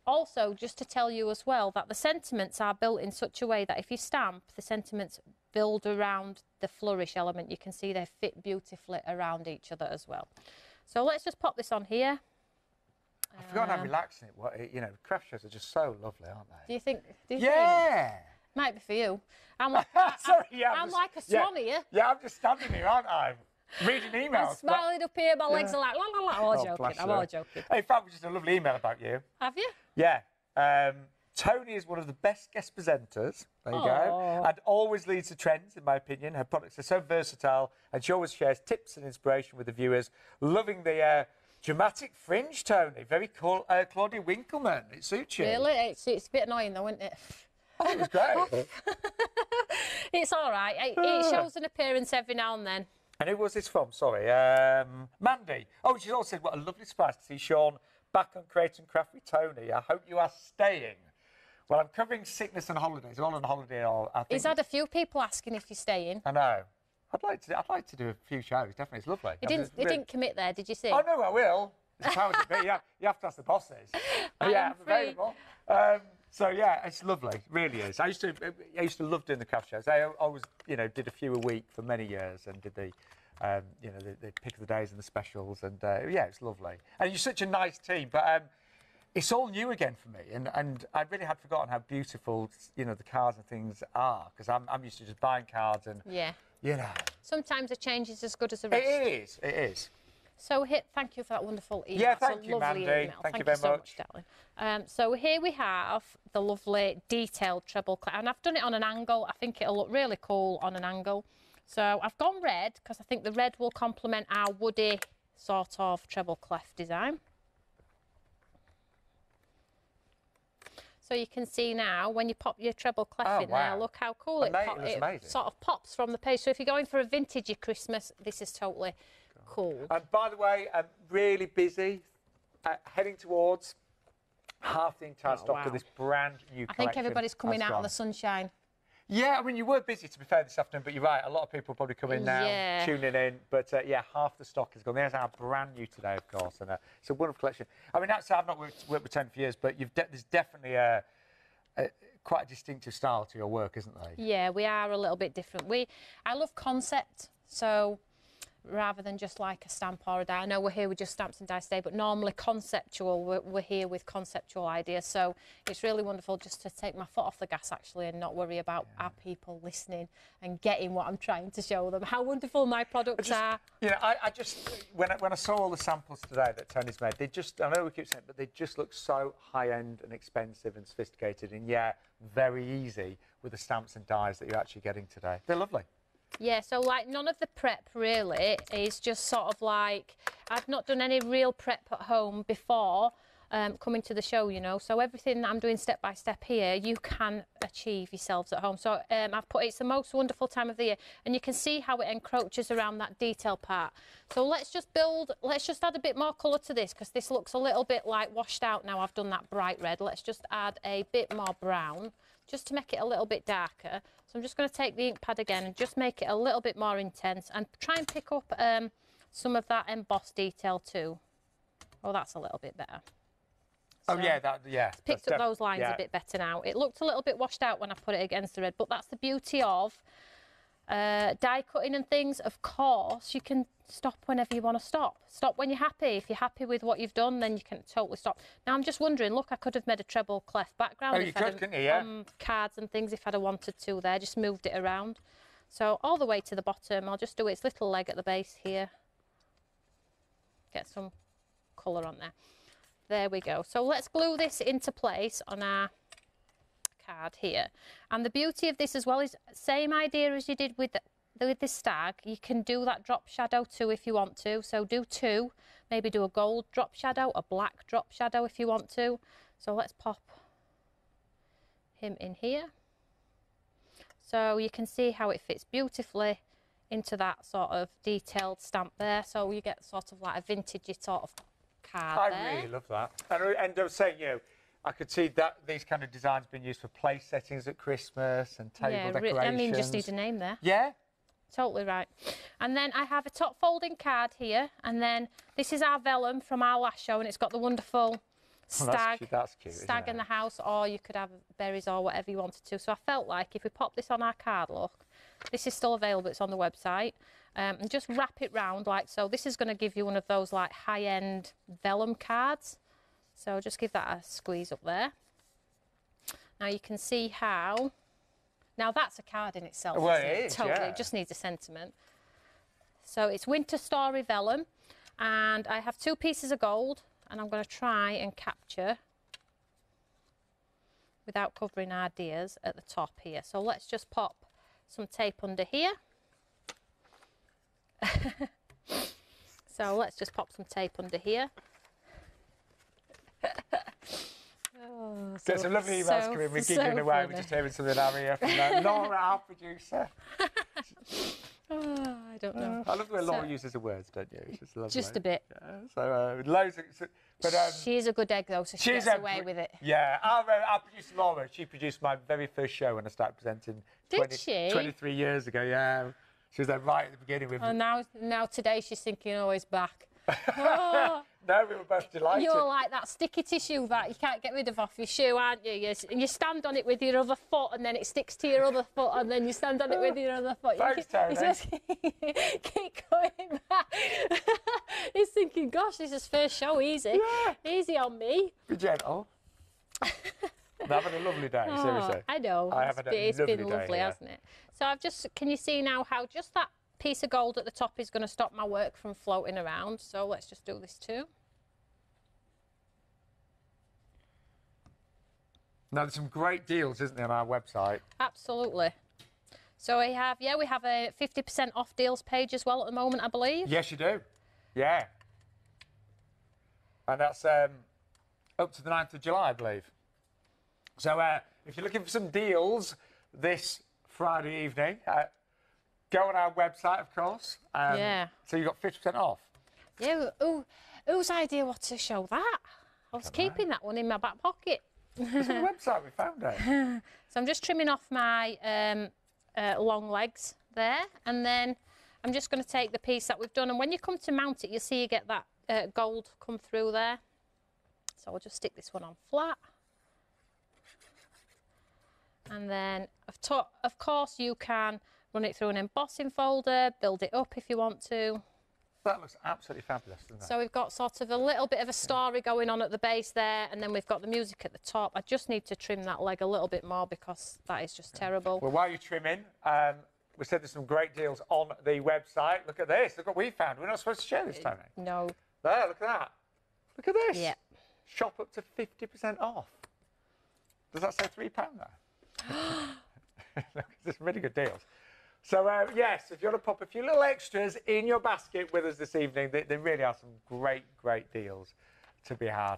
Also, just to tell you as well that the sentiments are built in such a way that if you stamp, the sentiments build around the flourish element. You can see they fit beautifully around each other as well. So let's just pop this on here. I've forgotten how um, relaxing it was. You know, craft shows are just so lovely, aren't Do they? you think? Do you think? Yeah. Might be for you. I'm like, Sorry, yeah. I'm just- like a yeah. here. Yeah, I'm just standing here, aren't I? Reading emails. I'm emails. but- smiling up here. My legs are like, la la la. I'm all Oh, joking. I'm all joking. Hey, in fact, just a lovely email about you. Have you? Yeah. Um, Toni is one of the best guest presenters. There you go. And always leads the trends, in my opinion. Her products are so versatile, and she always shares tips and inspiration with the viewers. Loving the uh, dramatic fringe, Toni. Very cool. Uh, Claudia Winkleman. It suits you. Really? It's, it's a bit annoying though, isn't it? It was great. It's all right. It, it shows an appearance every now and then. And who was this from? Sorry. Um, Mandy. Oh, she's also said, what a lovely surprise to see Sean back on Create and Craft with Toni. I hope you are staying. Well, I'm covering sickness and holidays. I'm all on holiday. All, I think. He's had a few people asking if you're staying. I know. I'd like to. I'd like to do a few shows. Definitely, it's lovely. I didn't. He really- didn't commit there. Did you see? Oh no, I will. It's powers that be. Yeah, you have to ask the bosses. I yeah, am I'm free. available. Um, so yeah, it's lovely. It really is. I used to. I used to love doing the craft shows. I always, you know, did a few a week for many years and did the. Um, you know, the, the pick of the days and the specials, and uh, yeah, it's lovely. And you're such a nice team, but um, it's all new again for me, and, and I really had forgotten how beautiful, you know, the cards and things are, because I'm, I'm used to just buying cards and, Yeah. you know, Sometimes a change is as good as a rest. is, it is. So here, thank you for that wonderful email. Yeah, thank you, lovely Mandy. Email. Thank you you very so much. darling. Um, so here we have the lovely detailed treble clef, and I've done it on an angle. I think it'll look really cool on an angle. So I've gone red because I think the red will complement our woody sort of treble clef design. So you can see now when you pop your treble clef Oh, in there, look how cool it, pop, it it sort of pops from the page. So if you're going for a vintagey Christmas, this is totally cool. And by the way, I'm really busy, uh, heading towards half the entire Oh, stock wow. of this brand new I think everybody's coming has out in gone. the sunshine. Yeah, I mean, you were busy to be fair this afternoon, but you're right. A lot of people probably come in now, Yeah. tuning in. But uh, yeah, half the stock is gone. There's our brand new today, of course, and uh, it's a wonderful collection. I mean, that's I've not worked, worked with Toni for years, but you've de- there's definitely a, a quite a distinctive style to your work, isn't there? Yeah, we are a little bit different. We, I love concept, so rather than just like a stamp or a die. I know we're here with just stamps and dice today, but normally conceptual. We're, we're here with conceptual ideas, so it's really wonderful just to take my foot off the gas actually and not worry about our people listening and getting what I'm trying to show them. How wonderful my products Just, are. you know, I, I just when I, when I saw all the samples today that Toni's made, they just I know we keep saying, but they just look so high end and expensive and sophisticated, and yeah, very easy with the stamps and dies that you're actually getting today. They're lovely. Yeah, so like none of the prep really is just sort of like I've not done any real prep at home before um, coming to the show, you know. So everything that I'm doing step by step here, you can achieve yourselves at home. So um, I've put it's the most wonderful time of the year, and you can see how it encroaches around that detail part. So let's just build. Let's just add a bit more colour to this because this looks a little bit like washed out now. I've done that bright red. Let's just add a bit more brown just to make it a little bit darker. So I'm just going to take the ink pad again and just make it a little bit more intense and try and pick up um, some of that embossed detail too. Oh, that's a little bit better. Oh So yeah, that yeah. It's Picked up those lines yeah. a bit better now. It looked a little bit washed out when I put it against the red, but that's the beauty of uh, die cutting and things. Of course, you can stop whenever you want to stop. Stop when you're happy. If you're happy with what you've done, then you can totally stop. Now, I'm just wondering, look, I could have made a treble clef background Oh, you could, couldn't you? Yeah. on cards and things if I'd have wanted to there. Just moved it around. So all the way to the bottom, I'll just do its little leg at the base here. Get some colour on there. There we go. So let's glue this into place on our card here. And the beauty of this as well is same idea as you did with the, with this stag. You can do that drop shadow too if you want to. So do two, maybe do a gold drop shadow, a black drop shadow if you want to. So let's pop him in here. So you can see how it fits beautifully into that sort of detailed stamp there. So you get sort of like a vintagey sort of card I there. really love that. And, I- and I was saying, you know, I could see that these kind of designs being used for place settings at Christmas and table yeah, decorations. I mean, just need a name there. Yeah. Totally right. And then I have a top folding card here. And then this is our vellum from our last show. And it's got the wonderful Oh, that's stag, cute, that's cute, stag in the house. Or you could have berries or whatever you wanted to. So I felt like if we pop this on our card, look, this is still available. It's on the website. Um, and just wrap it round like so. This is going to give you one of those like high-end vellum cards. So just give that a squeeze up there. Now you can see how. Now that's a card in itself. Well, isn't it is, Totally. yeah. It just needs a sentiment. So it's Winter Starry vellum, and I have two pieces of gold, and I'm going to try and capture without covering our deers at the top here. So let's just pop some tape under here. so let's just pop some tape under here. Oh, so- some lovely emails so- coming. We're so giggling away. We're funny. just hearing something out here from uh, Laura, our producer. Oh, I don't know. I love the way Laura So- uses the words, don't you? It's just lovely. Just a bit. Yeah, so uh, loads of, so- but um, She's a good egg though, so she she's gets away with it. Yeah, our, uh, our producer Laura, she produced my very first show when I started presenting. Did she? 23 years ago, yeah. She was there right at the beginning with. And now, now today she's thinking, oh, he's back. Oh, no, we were both delighted. you're like that sticky tissue that you can't get rid of off your shoe, aren't you? You, you stand on it with your other foot, and then it sticks to your other foot, and then you stand on it with your other foot. Thanks, keep- Toni. just keep going back. he's thinking, gosh, this is first show, easy, Yeah. easy on me. Be gentle. I'm having a lovely day, oh, seriously. Oh, I know. I It's have had a been- it's lovely been day lovely, here. hasn't it? So I've just, can you see now how just that piece of gold at the top is going to stop my work from floating around? So let's just do this too. Now, there's some great deals, isn't there, on our website? Absolutely. So we have, yeah, we have a 50% off deals page as well at the moment, I believe. Yes, you do. Yeah. And that's um, up to the 9th of July, I believe. So uh, if you're looking for some deals this Friday evening, uh, go on our website, of course. Um, Yeah. So you got 50% off. Yeah, who, whose idea was to show that? I was keeping that one in my back pocket. It's on the website. We found it. So I'm just trimming off my um, uh, long legs there, and then I'm just going to take the piece that we've done. And when you come to mount it, you'll see you get that uh, gold come through there. So I'll just stick this one on flat. And then, of, of course, you can run it through an embossing folder, build it up if you want to. That looks absolutely fabulous, doesn't it? So we've got sort of a little bit of a story going on at the base there, and then we've got the music at the top. I just need to trim that leg a little bit more because that is just terrible. Well, while you're trimming, um, we said there's some great deals on the website. Look at this. Look what we found. We're not supposed to share this, Toni. No. There, look at that. Look at this. Yeah. Shop up to 50% off. Does that say £3 there? Look, There's some really good deals. So, uh, yes, if you want to pop a few little extras in your basket with us this evening, there, there really are some great, great deals to be had.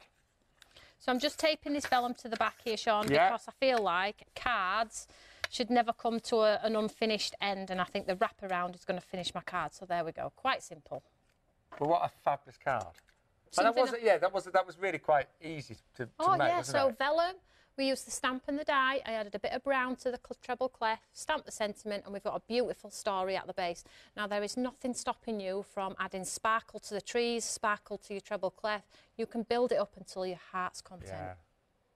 So I'm just taping this vellum to the back here, Sean, Yeah. because I feel like cards should never come to a, an unfinished end, and I think the wraparound is going to finish my card. So there we go. Quite simple. But what a fabulous card. And that was, yeah, that was, that was really quite easy to, to Oh make, yeah, so it? vellum. We used the stamp and the die. I added a bit of brown to the treble clef, stamped the sentiment, and we've got a beautiful story at the base. Now there is nothing stopping you from adding sparkle to the trees, sparkle to your treble clef. You can build it up until your heart's content. Yeah.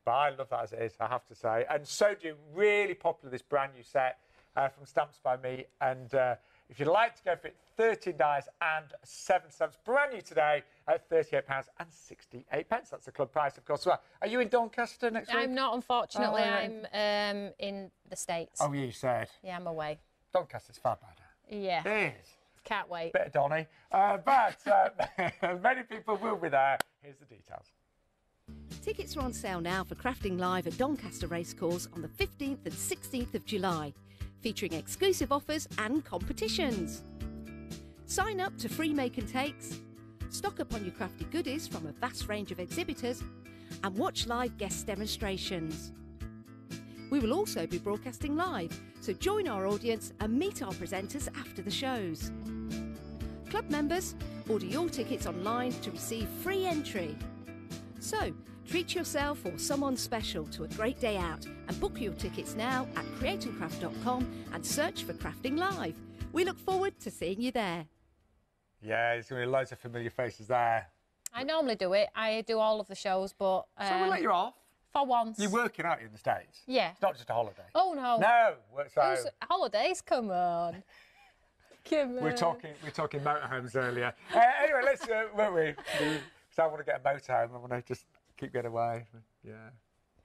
But I love that as it is, I have to say. And so do really popular this brand new set uh, from Stamps by Me. And uh, if you'd like to go for it, 13 dies and seven stamps, brand new today at £38 and 68 pence. That's the club price, of course. Well, are you in Doncaster next week? I'm not, unfortunately. Oh. I'm um, in the States. Oh, you said. Yeah, I'm away. Doncaster's far better. Yeah, It is. can't wait. Bit of Donny. Uh, but uh, many people will be there. Here's the details. Tickets are on sale now for Crafting Live at Doncaster Racecourse on the 15th and 16th of July, featuring exclusive offers and competitions. Sign up to free make and takes, stock up on your crafty goodies from a vast range of exhibitors, and watch live guest demonstrations. We will also be broadcasting live, so join our audience and meet our presenters after the shows. Club members, order your tickets online to receive free entry. So, treat yourself or someone special to a great day out and book your tickets now at createandcraft.com and search for Crafting Live. We look forward to seeing you there. Yeah, there's going to be loads of familiar faces there. I normally do it. I do all of the shows, but um, So we'll let you off. for once. You're working out in the States. Yeah. It's not just a holiday. Oh no. No. So holidays? Come on. Come on. we're talking we're talking motorhomes earlier. Uh, anyway, let's uh, won't we? Because I want to get a motorhome. I want to just keep getting away. Yeah.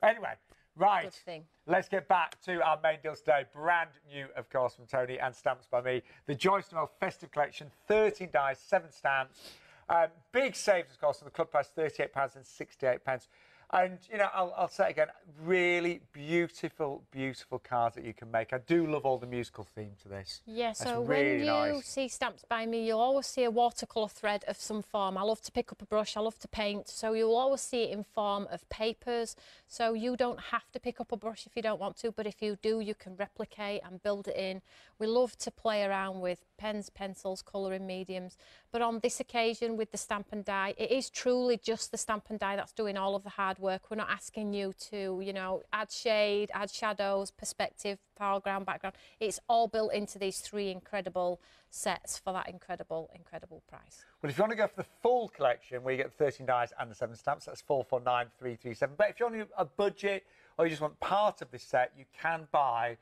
Anyway, right. Good thing. Let's get back to our main deal today. Brand new, of course, from Toni and Stamps by Me. The Joyous Noel Festive Collection, 13 dies, 7 stamps. Um, big saves, of course, on the club price, £38 and 68 pence. And, you know, I'll, I'll say it again, really beautiful, beautiful cards that you can make. I do love all the musical theme to this. Yeah, That's so really when you nice. see stamps by me, you'll always see a watercolour thread of some form. I love to pick up a brush, I love to paint, so you'll always see it in form of papers. So you don't have to pick up a brush if you don't want to, but if you do, you can replicate and build it in. We love to play around with pens, pencils, colouring mediums, but on this occasion with the stamp and die, it is truly just the stamp and die that's doing all of the hard work. We're not asking you to, you know, add shade, add shadows, perspective, foreground, background. It's all built into these three incredible sets for that incredible, incredible price. Well, if you want to go for the full collection, where you get the 13 dies and the 7 stamps, that's 449337. But if you're on a budget or you just want part of this set, you can buy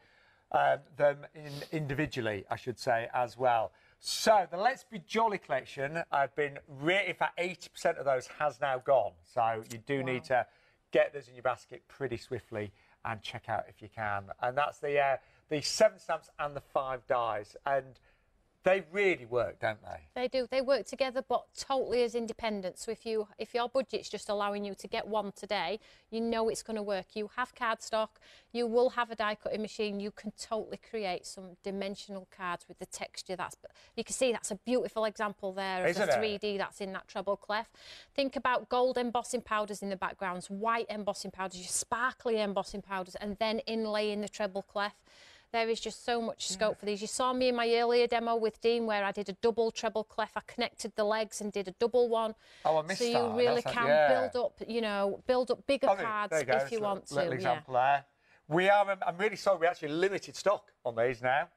um, them in individually, I should say, as well. So the Let's Be Jolly collection, I've been, re- in fact, 80% of those has now gone. So you do need to get those in your basket pretty swiftly and check out if you can. And that's the uh, the seven stamps and the five dies. And They really work, don't they? They do. They work together, but totally as independent. So if you if your budget's just allowing you to get one today, you know it's going to work. You have cardstock. You will have a die cutting machine. You can totally create some dimensional cards with the texture. That's you can see that's a beautiful example there of Isn't the it? 3D that's in that treble clef. Think about gold embossing powders in the backgrounds, white embossing powders, your sparkly embossing powders, and then inlaying the treble clef. There is just so much scope for these. You saw me in my earlier demo with Dean where I did a double treble clef. I connected the legs and did a double one. Oh, I missed So you that. really That's can yeah. build up, you know, build up bigger there- cards you go. if you want to. Little yeah. example there. We are. um, I'm really sorry. We actually limited stock on these now.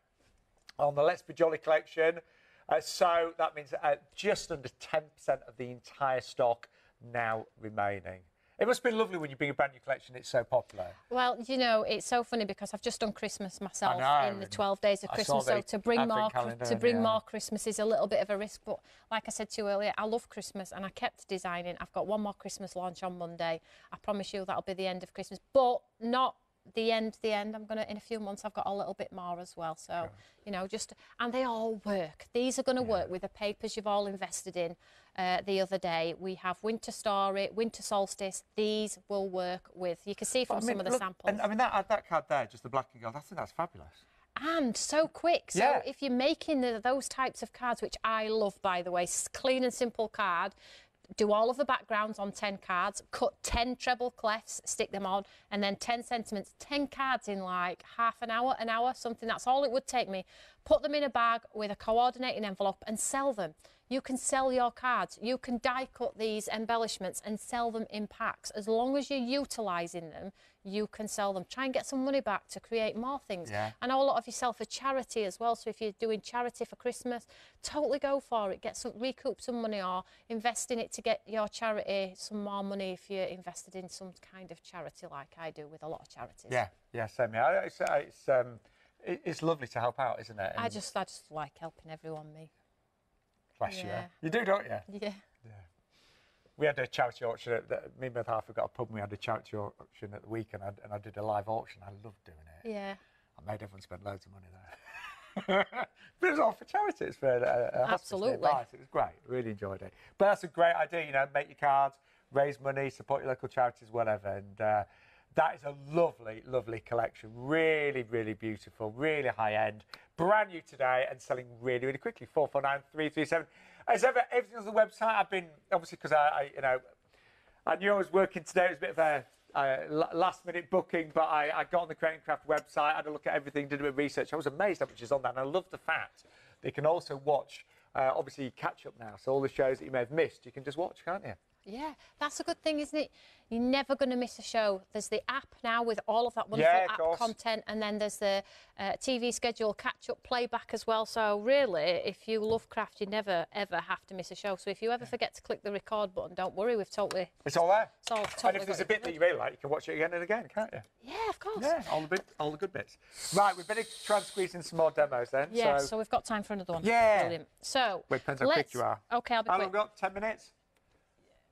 On the Let's Be Jolly collection. Uh, so that means uh, just under 10% of the entire stock now remaining. It must be lovely when you bring a brand new collection. It's so popular. Well, you know, it's so funny because I've just done Christmas myself know, in the 12 days of I Christmas. So to bring more calendar to bring yeah. more Christmas is a little bit of a risk. But like I said to you earlier, I love Christmas and I kept designing. I've got one more Christmas launch on Monday. I promise you that'll be the end of Christmas, but not the end. The end. I'm gonna in a few months. I've got a little bit more as well. So you know, just and they all work. These are going to work with the papers you've all invested in. Uh, the other day we have Winter Story, Winter Solstice. These will work with. You can see from I some of the look, samples. And I mean, that, that card there, just the black and gold, I think that's fabulous. and so quick. So Yeah. if you're making the, those types of cards, which I love, by the way, clean and simple card, do all of the backgrounds on 10 cards, cut 10 treble clefs, stick them on, and then 10 sentiments, 10 cards in like half an hour, an hour, something. That's all it would take me. Put them in a bag with a coordinating envelope and sell them. You can sell your cards. You can die cut these embellishments and sell them in packs. As long as you're utilising them, you can sell them. Try and get some money back to create more things. Yeah. I know a lot of you sell for charity as well. So if you're doing charity for Christmas, totally go for it. Get some recoup some money or invest in it to get your charity some more money if you're invested in some kind of charity like I do with a lot of charities. Yeah, yeah, same here. It's, it's, um, it's lovely to help out, isn't it? I just I just like helping everyone me. Bless you. yeah. You do, don't you? Yeah. Yeah. We had a charity auction. At the, me and my half got a pub. and We had a charity auction at the weekend, and I, and I did a live auction. I loved doing it. Yeah. I made everyone spend loads of money there. but it was all for charity. It's for uh, uh, Absolutely. nearby, It was great. Really enjoyed it. But that's a great idea. You know, make your cards, raise money, support your local charities, whatever. And uh, that is a lovely, lovely collection. Really, really beautiful. Really high end. Brand new today and selling really, really quickly. Four four nine three three seven. As ever, everything's on the website. I've been obviously because I, I, you know, I knew I was working today. It was a bit of a last minute booking, but I, I got on the Create and Craft website, had a look at everything, did a bit of research. I was amazed how much is on that. And I love the fact that you can also watch, uh, obviously, catch up now. So all the shows that you may have missed, you can just watch, can't you? Yeah, that's a good thing, isn't it? You're never going to miss a show. There's the app now with all of that wonderful Yeah, of app course. content, and then there's the uh, TV schedule catch up playback as well. So, really, if you love craft, you never ever have to miss a show. So, if you ever forget to click the record button, don't worry, we've totally. It's all there. It's all and if there's a bit that you really like, you can watch it again and again, can't you? Yeah, of course. Yeah, all the, bit, all the good bits. Right, we better try and squeeze in some more demos then. Yeah, so, so, we've got time for another one. Yeah. Brilliant. So, Well, it depends how quick you are. Okay, I'll be how quick. long we got? 10 minutes?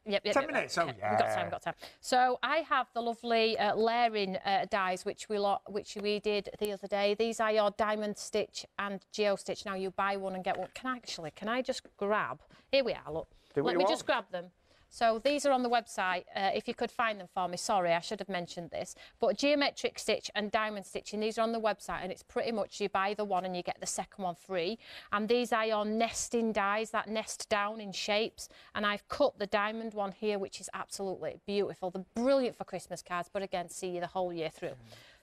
Yep, yep, 10 yep, minutes, oh, yep. We've got time, we've got time. So I have the lovely uh, layering uh, dies which we which we did the other day. These are your diamond stitch and geo stitch. Now you buy one and get one. Can I actually? Can I just grab? Here we are. Look. Do Let me want. just grab them. So these are on the website. Uh, if you could find them for me, sorry, I should have mentioned this. But geometric stitch and diamond stitching, these are on the website, and it's pretty much you buy the one and you get the second one free. And these are your nesting dies that nest down in shapes. And I've cut the diamond one here, which is absolutely beautiful. They're brilliant for Christmas cards, but again, see you the whole year through.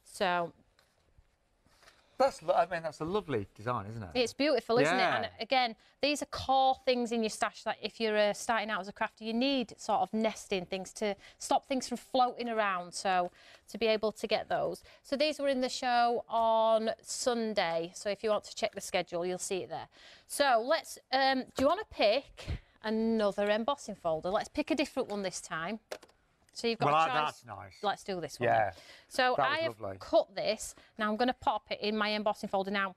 So That's, I mean, that's a lovely design, isn't it? It's beautiful, isn't it? And again, these are core things in your stash that if you're uh, starting out as a crafter, you need sort of nesting things to stop things from floating around. So to be able to get those. So these were in the show on Sunday. So if you want to check the schedule, you'll see it there. So let's. Um, do you want to pick another embossing folder? Let's pick a different one this time. So you've got Well, that- choice. that's nice. Let's do this one. Yeah, then. So I have lovely. cut this. Now I'm going to pop it in my embossing folder. Now,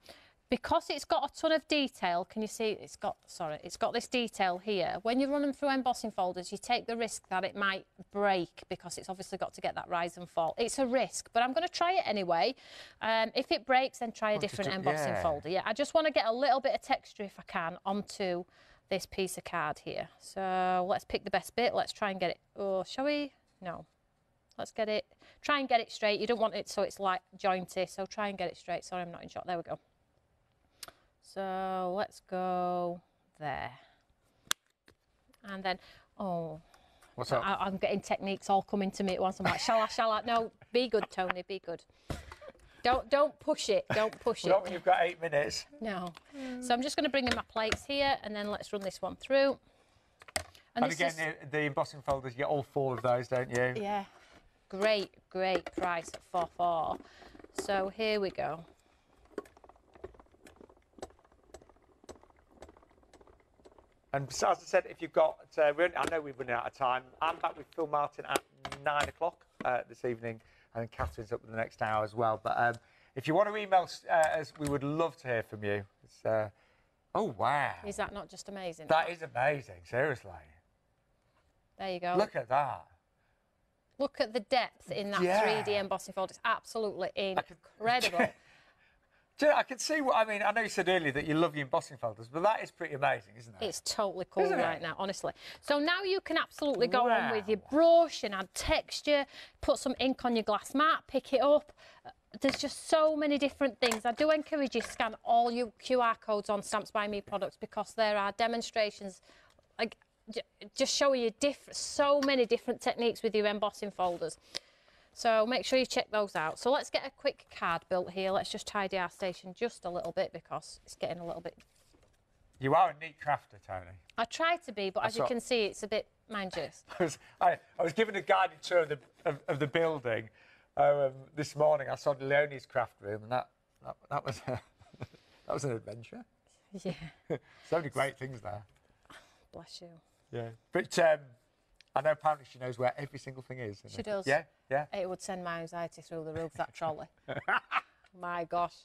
because it's got a ton of detail, can you see it's got, sorry, it's got this detail here. When you run them through embossing folders, you take the risk that it might break because it's obviously got to get that rise and fall. It's a risk, but I'm going to try it anyway. Um, if it breaks, then try a different do- embossing yeah. folder. Yeah, I just want to get a little bit of texture if I can onto this piece of card here. So let's pick the best bit. Let's try and get it. Oh, shall we? No. Let's get it. Try and get it straight. You don't want it so it's like jointy. So try and get it straight. Sorry, I'm not in shot. There we go. So let's go there. And then, oh, What's up? I, I'm getting techniques all coming to me at once. I'm like, shall I, shall I? No, be good, Toni, be good. Don't, don't push it. Don't push it. Not when you've got eight minutes. No. So I'm just going to bring in my plates here and then let's run this one through. And this again, is- the, embossing folders, you get all four of those, don't you? yeah, great, great price for four. So here we go. And as I said, if you've got, uh, we're, I know we've run out of time. I'm back with Phil Martin at nine o'clock uh, this evening, and Catherine's up with the next hour as well. But um, if you want to email uh, us, we would love to hear from you. It's, uh, oh wow, Is that not just amazing? that is amazing. Seriously, there you go. look at that. Look at the depth in that Yeah. 3D embossing folder. It's absolutely incredible. You know, I can see what I mean. I know you said earlier that you love your embossing folders, but that is pretty amazing, isn't it? It's totally cool Isn't right it? now, honestly. So now you can absolutely go on with your brush and add texture, put some ink on your glass mat, pick it up. There's just so many different things. I do encourage you to scan all your QR codes on Stamps by Me products because there are demonstrations, like just showing you so many different techniques with your embossing folders. So make sure you check those out. So let's get a quick card built here. Let's just tidy our station just a little bit because it's getting a little bit You are a neat crafter, Toni. I try to be, but as you can see, it's a bit, mind. I was, I, I was given a guided tour of the, of, of the building um, this morning. I saw Leonie's craft room, and that, that, that, was, a, that was an adventure. Yeah, So many great things there. bless you. Yeah. But um, I know apparently she knows where every single thing is. She it? does. Yeah, yeah. It would send my anxiety through the roof, that trolley. my gosh.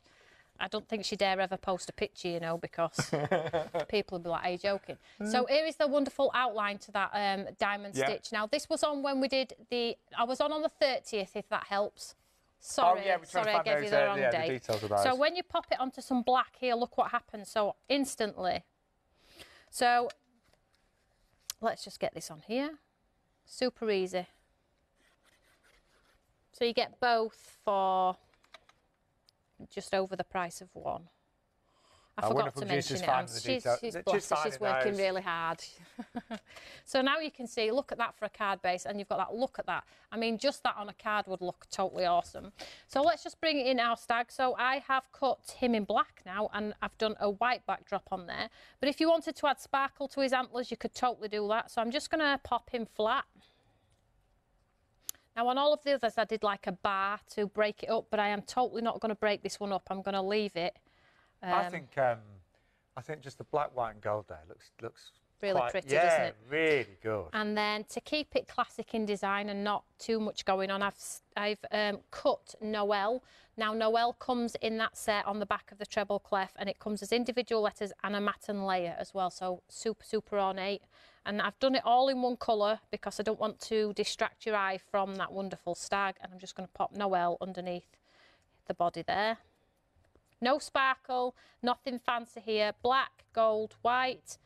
I don't think she dare ever post a picture, you know, because people will be like, are you joking? So here is the wonderful outline to that um, diamond Yeah. stitch. Now, this was on when we did the, I was on on the 30th, if that helps. Sorry, Oh, yeah, sorry, I gave those, you the uh, wrong yeah, date. So when you pop it onto some black here, look what happens. So instantly. So let's just get this on here. Super easy. So you get both for just over the price of one. I Our forgot to mention it. She's, she's, she's working those. really hard. so now you can see, look at that for a card base, and you've got that, look at that. I mean, just that on a card would look totally awesome. So let's just bring in our stag. So I have cut him in black now, and I've done a white backdrop on there. But if you wanted to add sparkle to his antlers, you could totally do that. So I'm just going to pop him flat. Now on all of the others I did like a bar to break it up, but I am totally not going to break this one up. I'm going to leave it. I think um, I think just the black, white, and gold there looks looks Really quite, pretty, yeah, doesn't it? really good. And then to keep it classic in design and not too much going on, I've, I've um, cut Noel. Now Noel comes in that set on the back of the treble clef and it comes as individual letters and a matten layer as well. So super, super ornate. And I've done it all in one colour because I don't want to distract your eye from that wonderful stag. And I'm just going to pop Noel underneath the body there. No sparkle, nothing fancy here. Black, gold, white,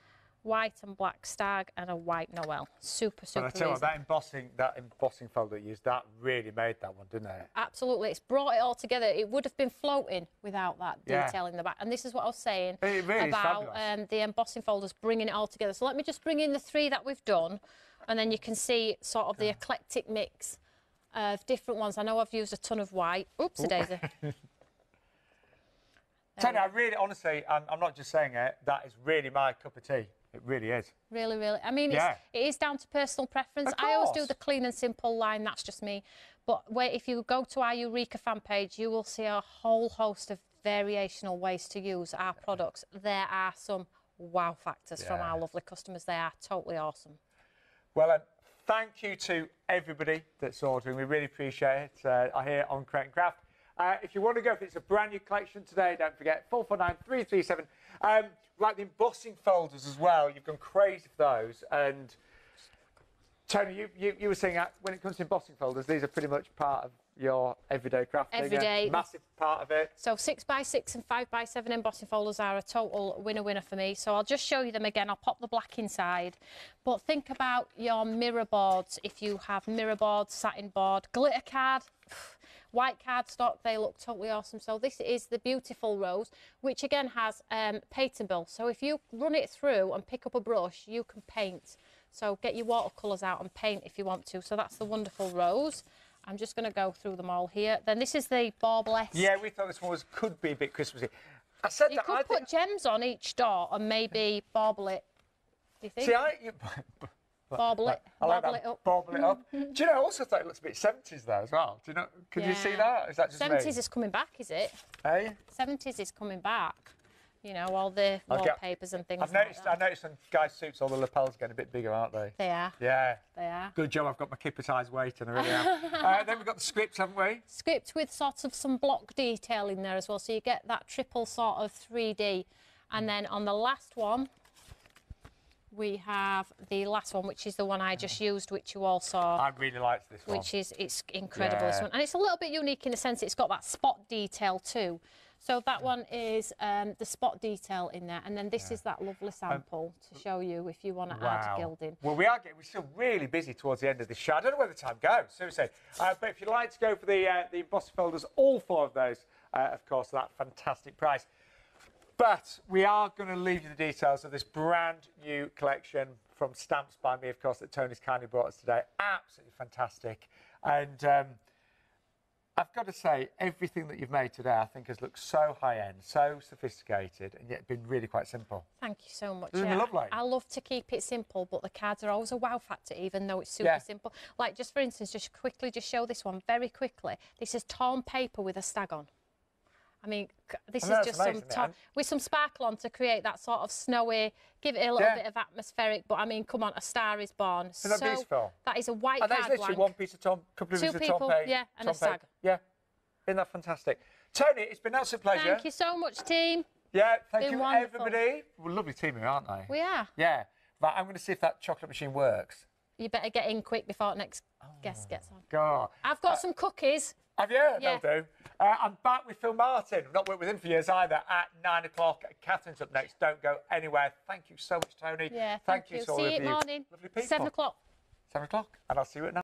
white and black stag, and a white Noel. Super, But super I tell you what, that embossing, that embossing folder you used, that really made that one, didn't it? Absolutely, it's brought it all together. It would have been floating without that Yeah. detail in the back. And this is what I was saying It really about um, the embossing folders bringing it all together. So let me just bring in the three that we've done, and then you can see sort of the eclectic mix of different ones. I know I've used a ton of white. Oops, daisy. Toni, I really, honestly, I'm, I'm not just saying it. That is really my cup of tea. It really is. Really, really. I mean, Yeah. it's, it is down to personal preference. I always do the clean and simple line. That's just me. But where, if you go to our Eureka fan page, you will see a whole host of variational ways to use our products. There are some wow factors from our lovely customers. They are totally awesome. Well, um, thank you to everybody that's ordering. We really appreciate it. Uh, I hear on Create and Craft. Uh, if you want to go, if it's a brand new collection today, don't forget 449337. Um, like the embossing folders as well. You've gone crazy for those. And Toni, you, you, you were saying that when it comes to embossing folders, these are pretty much part of your everyday crafting. a Everyday. Massive part of it. So six by six and five by seven embossing folders are a total winner winner for me. So I'll just show you them again. I'll pop the black inside. But think about your mirror boards. If you have mirror board, satin board, glitter card, white cardstock, they look totally awesome. So this is the beautiful rose, which again has um, paintable. So if you run it through and pick up a brush, you can paint. So get your watercolours out and paint if you want to. So that's the wonderful rose. I'm just going to go through them all here. Then this is the Baublesque. Yeah, we thought this one was could be a bit Christmassy. I said You that could I put gems on each door and maybe bauble it. Do you think? See, I. You, bauble it, I like bauble that. it up. Bobble it up. Do you know? I also thought it looks a bit 70s though as well. Do you know? Could you see that? Is that just 70s me? is coming back, is it? Hey? 70s is coming back. You know, all the I'll get- wallpapers and things I've like noticed. that. I noticed on guys' suits, all the lapels getting a bit bigger, aren't they? They are. Yeah. They are. Good job. I've got my kipper size weight, and I really am. uh, then we've got the scripts, haven't we? Script with sort of some block detail in there as well, so you get that triple sort of 3D. And then on the last one, we have the last one, which is the one I just used, which you all saw. I really liked this one. which is it's incredible this Yeah. one and it's a little bit unique in the sense it's got that spot detail too so that one is um, the spot detail in there and then this is that lovely sample to show you if you want to add gilding Well, we are getting, we're still really busy towards the end of this show. I don't know where the time goes, seriously. Uh, but if you'd like to go for the uh, the embossing folders, all four of those, uh, of course, that fantastic price. But we are going to leave you the details of this brand new collection from Stamps by Me, of course, that Toni's kindly brought us today. Absolutely fantastic. And um, I've got to say, everything that you've made today, I think, has looked so high end, so sophisticated, and yet been really quite simple. thank you so much Isn't it lovely? I love to keep it simple but the cards are always a wow factor even though it's super Yeah. simple like just for instance just quickly just show this one very quickly this is torn paper with a stag on I mean, this I is just amazing, some isn't top, it? with some sparkle on to create that sort of snowy, give it a little Yeah. bit of atmospheric. But I mean, come on, a star is born. Isn't that so beautiful? that is a white And that's literally blank. one piece of Tom, couple of Two pieces of people, Tom yeah, and a Tom Pay. stag. Yeah, isn't that fantastic? Toni, it's been an absolute pleasure. Thank you so much, team. Yeah, thank Been you, wonderful. everybody. We're a lovely team here, aren't they? We are. Yeah. Right, I'm going to see if that chocolate machine works. You better get in quick before next guest gets on. Oh, God. I've got uh, some cookies. Have you? Yeah. They'll do. Uh, I'm back with Phil Martin. I've not worked with him for years either. At nine o'clock. Catherine's up next. Don't go anywhere. Thank you so much, Toni. Yeah, Thank, thank, you. all See you you. morning. Lovely people. Seven o'clock. Seven o'clock. And I'll see you at nine.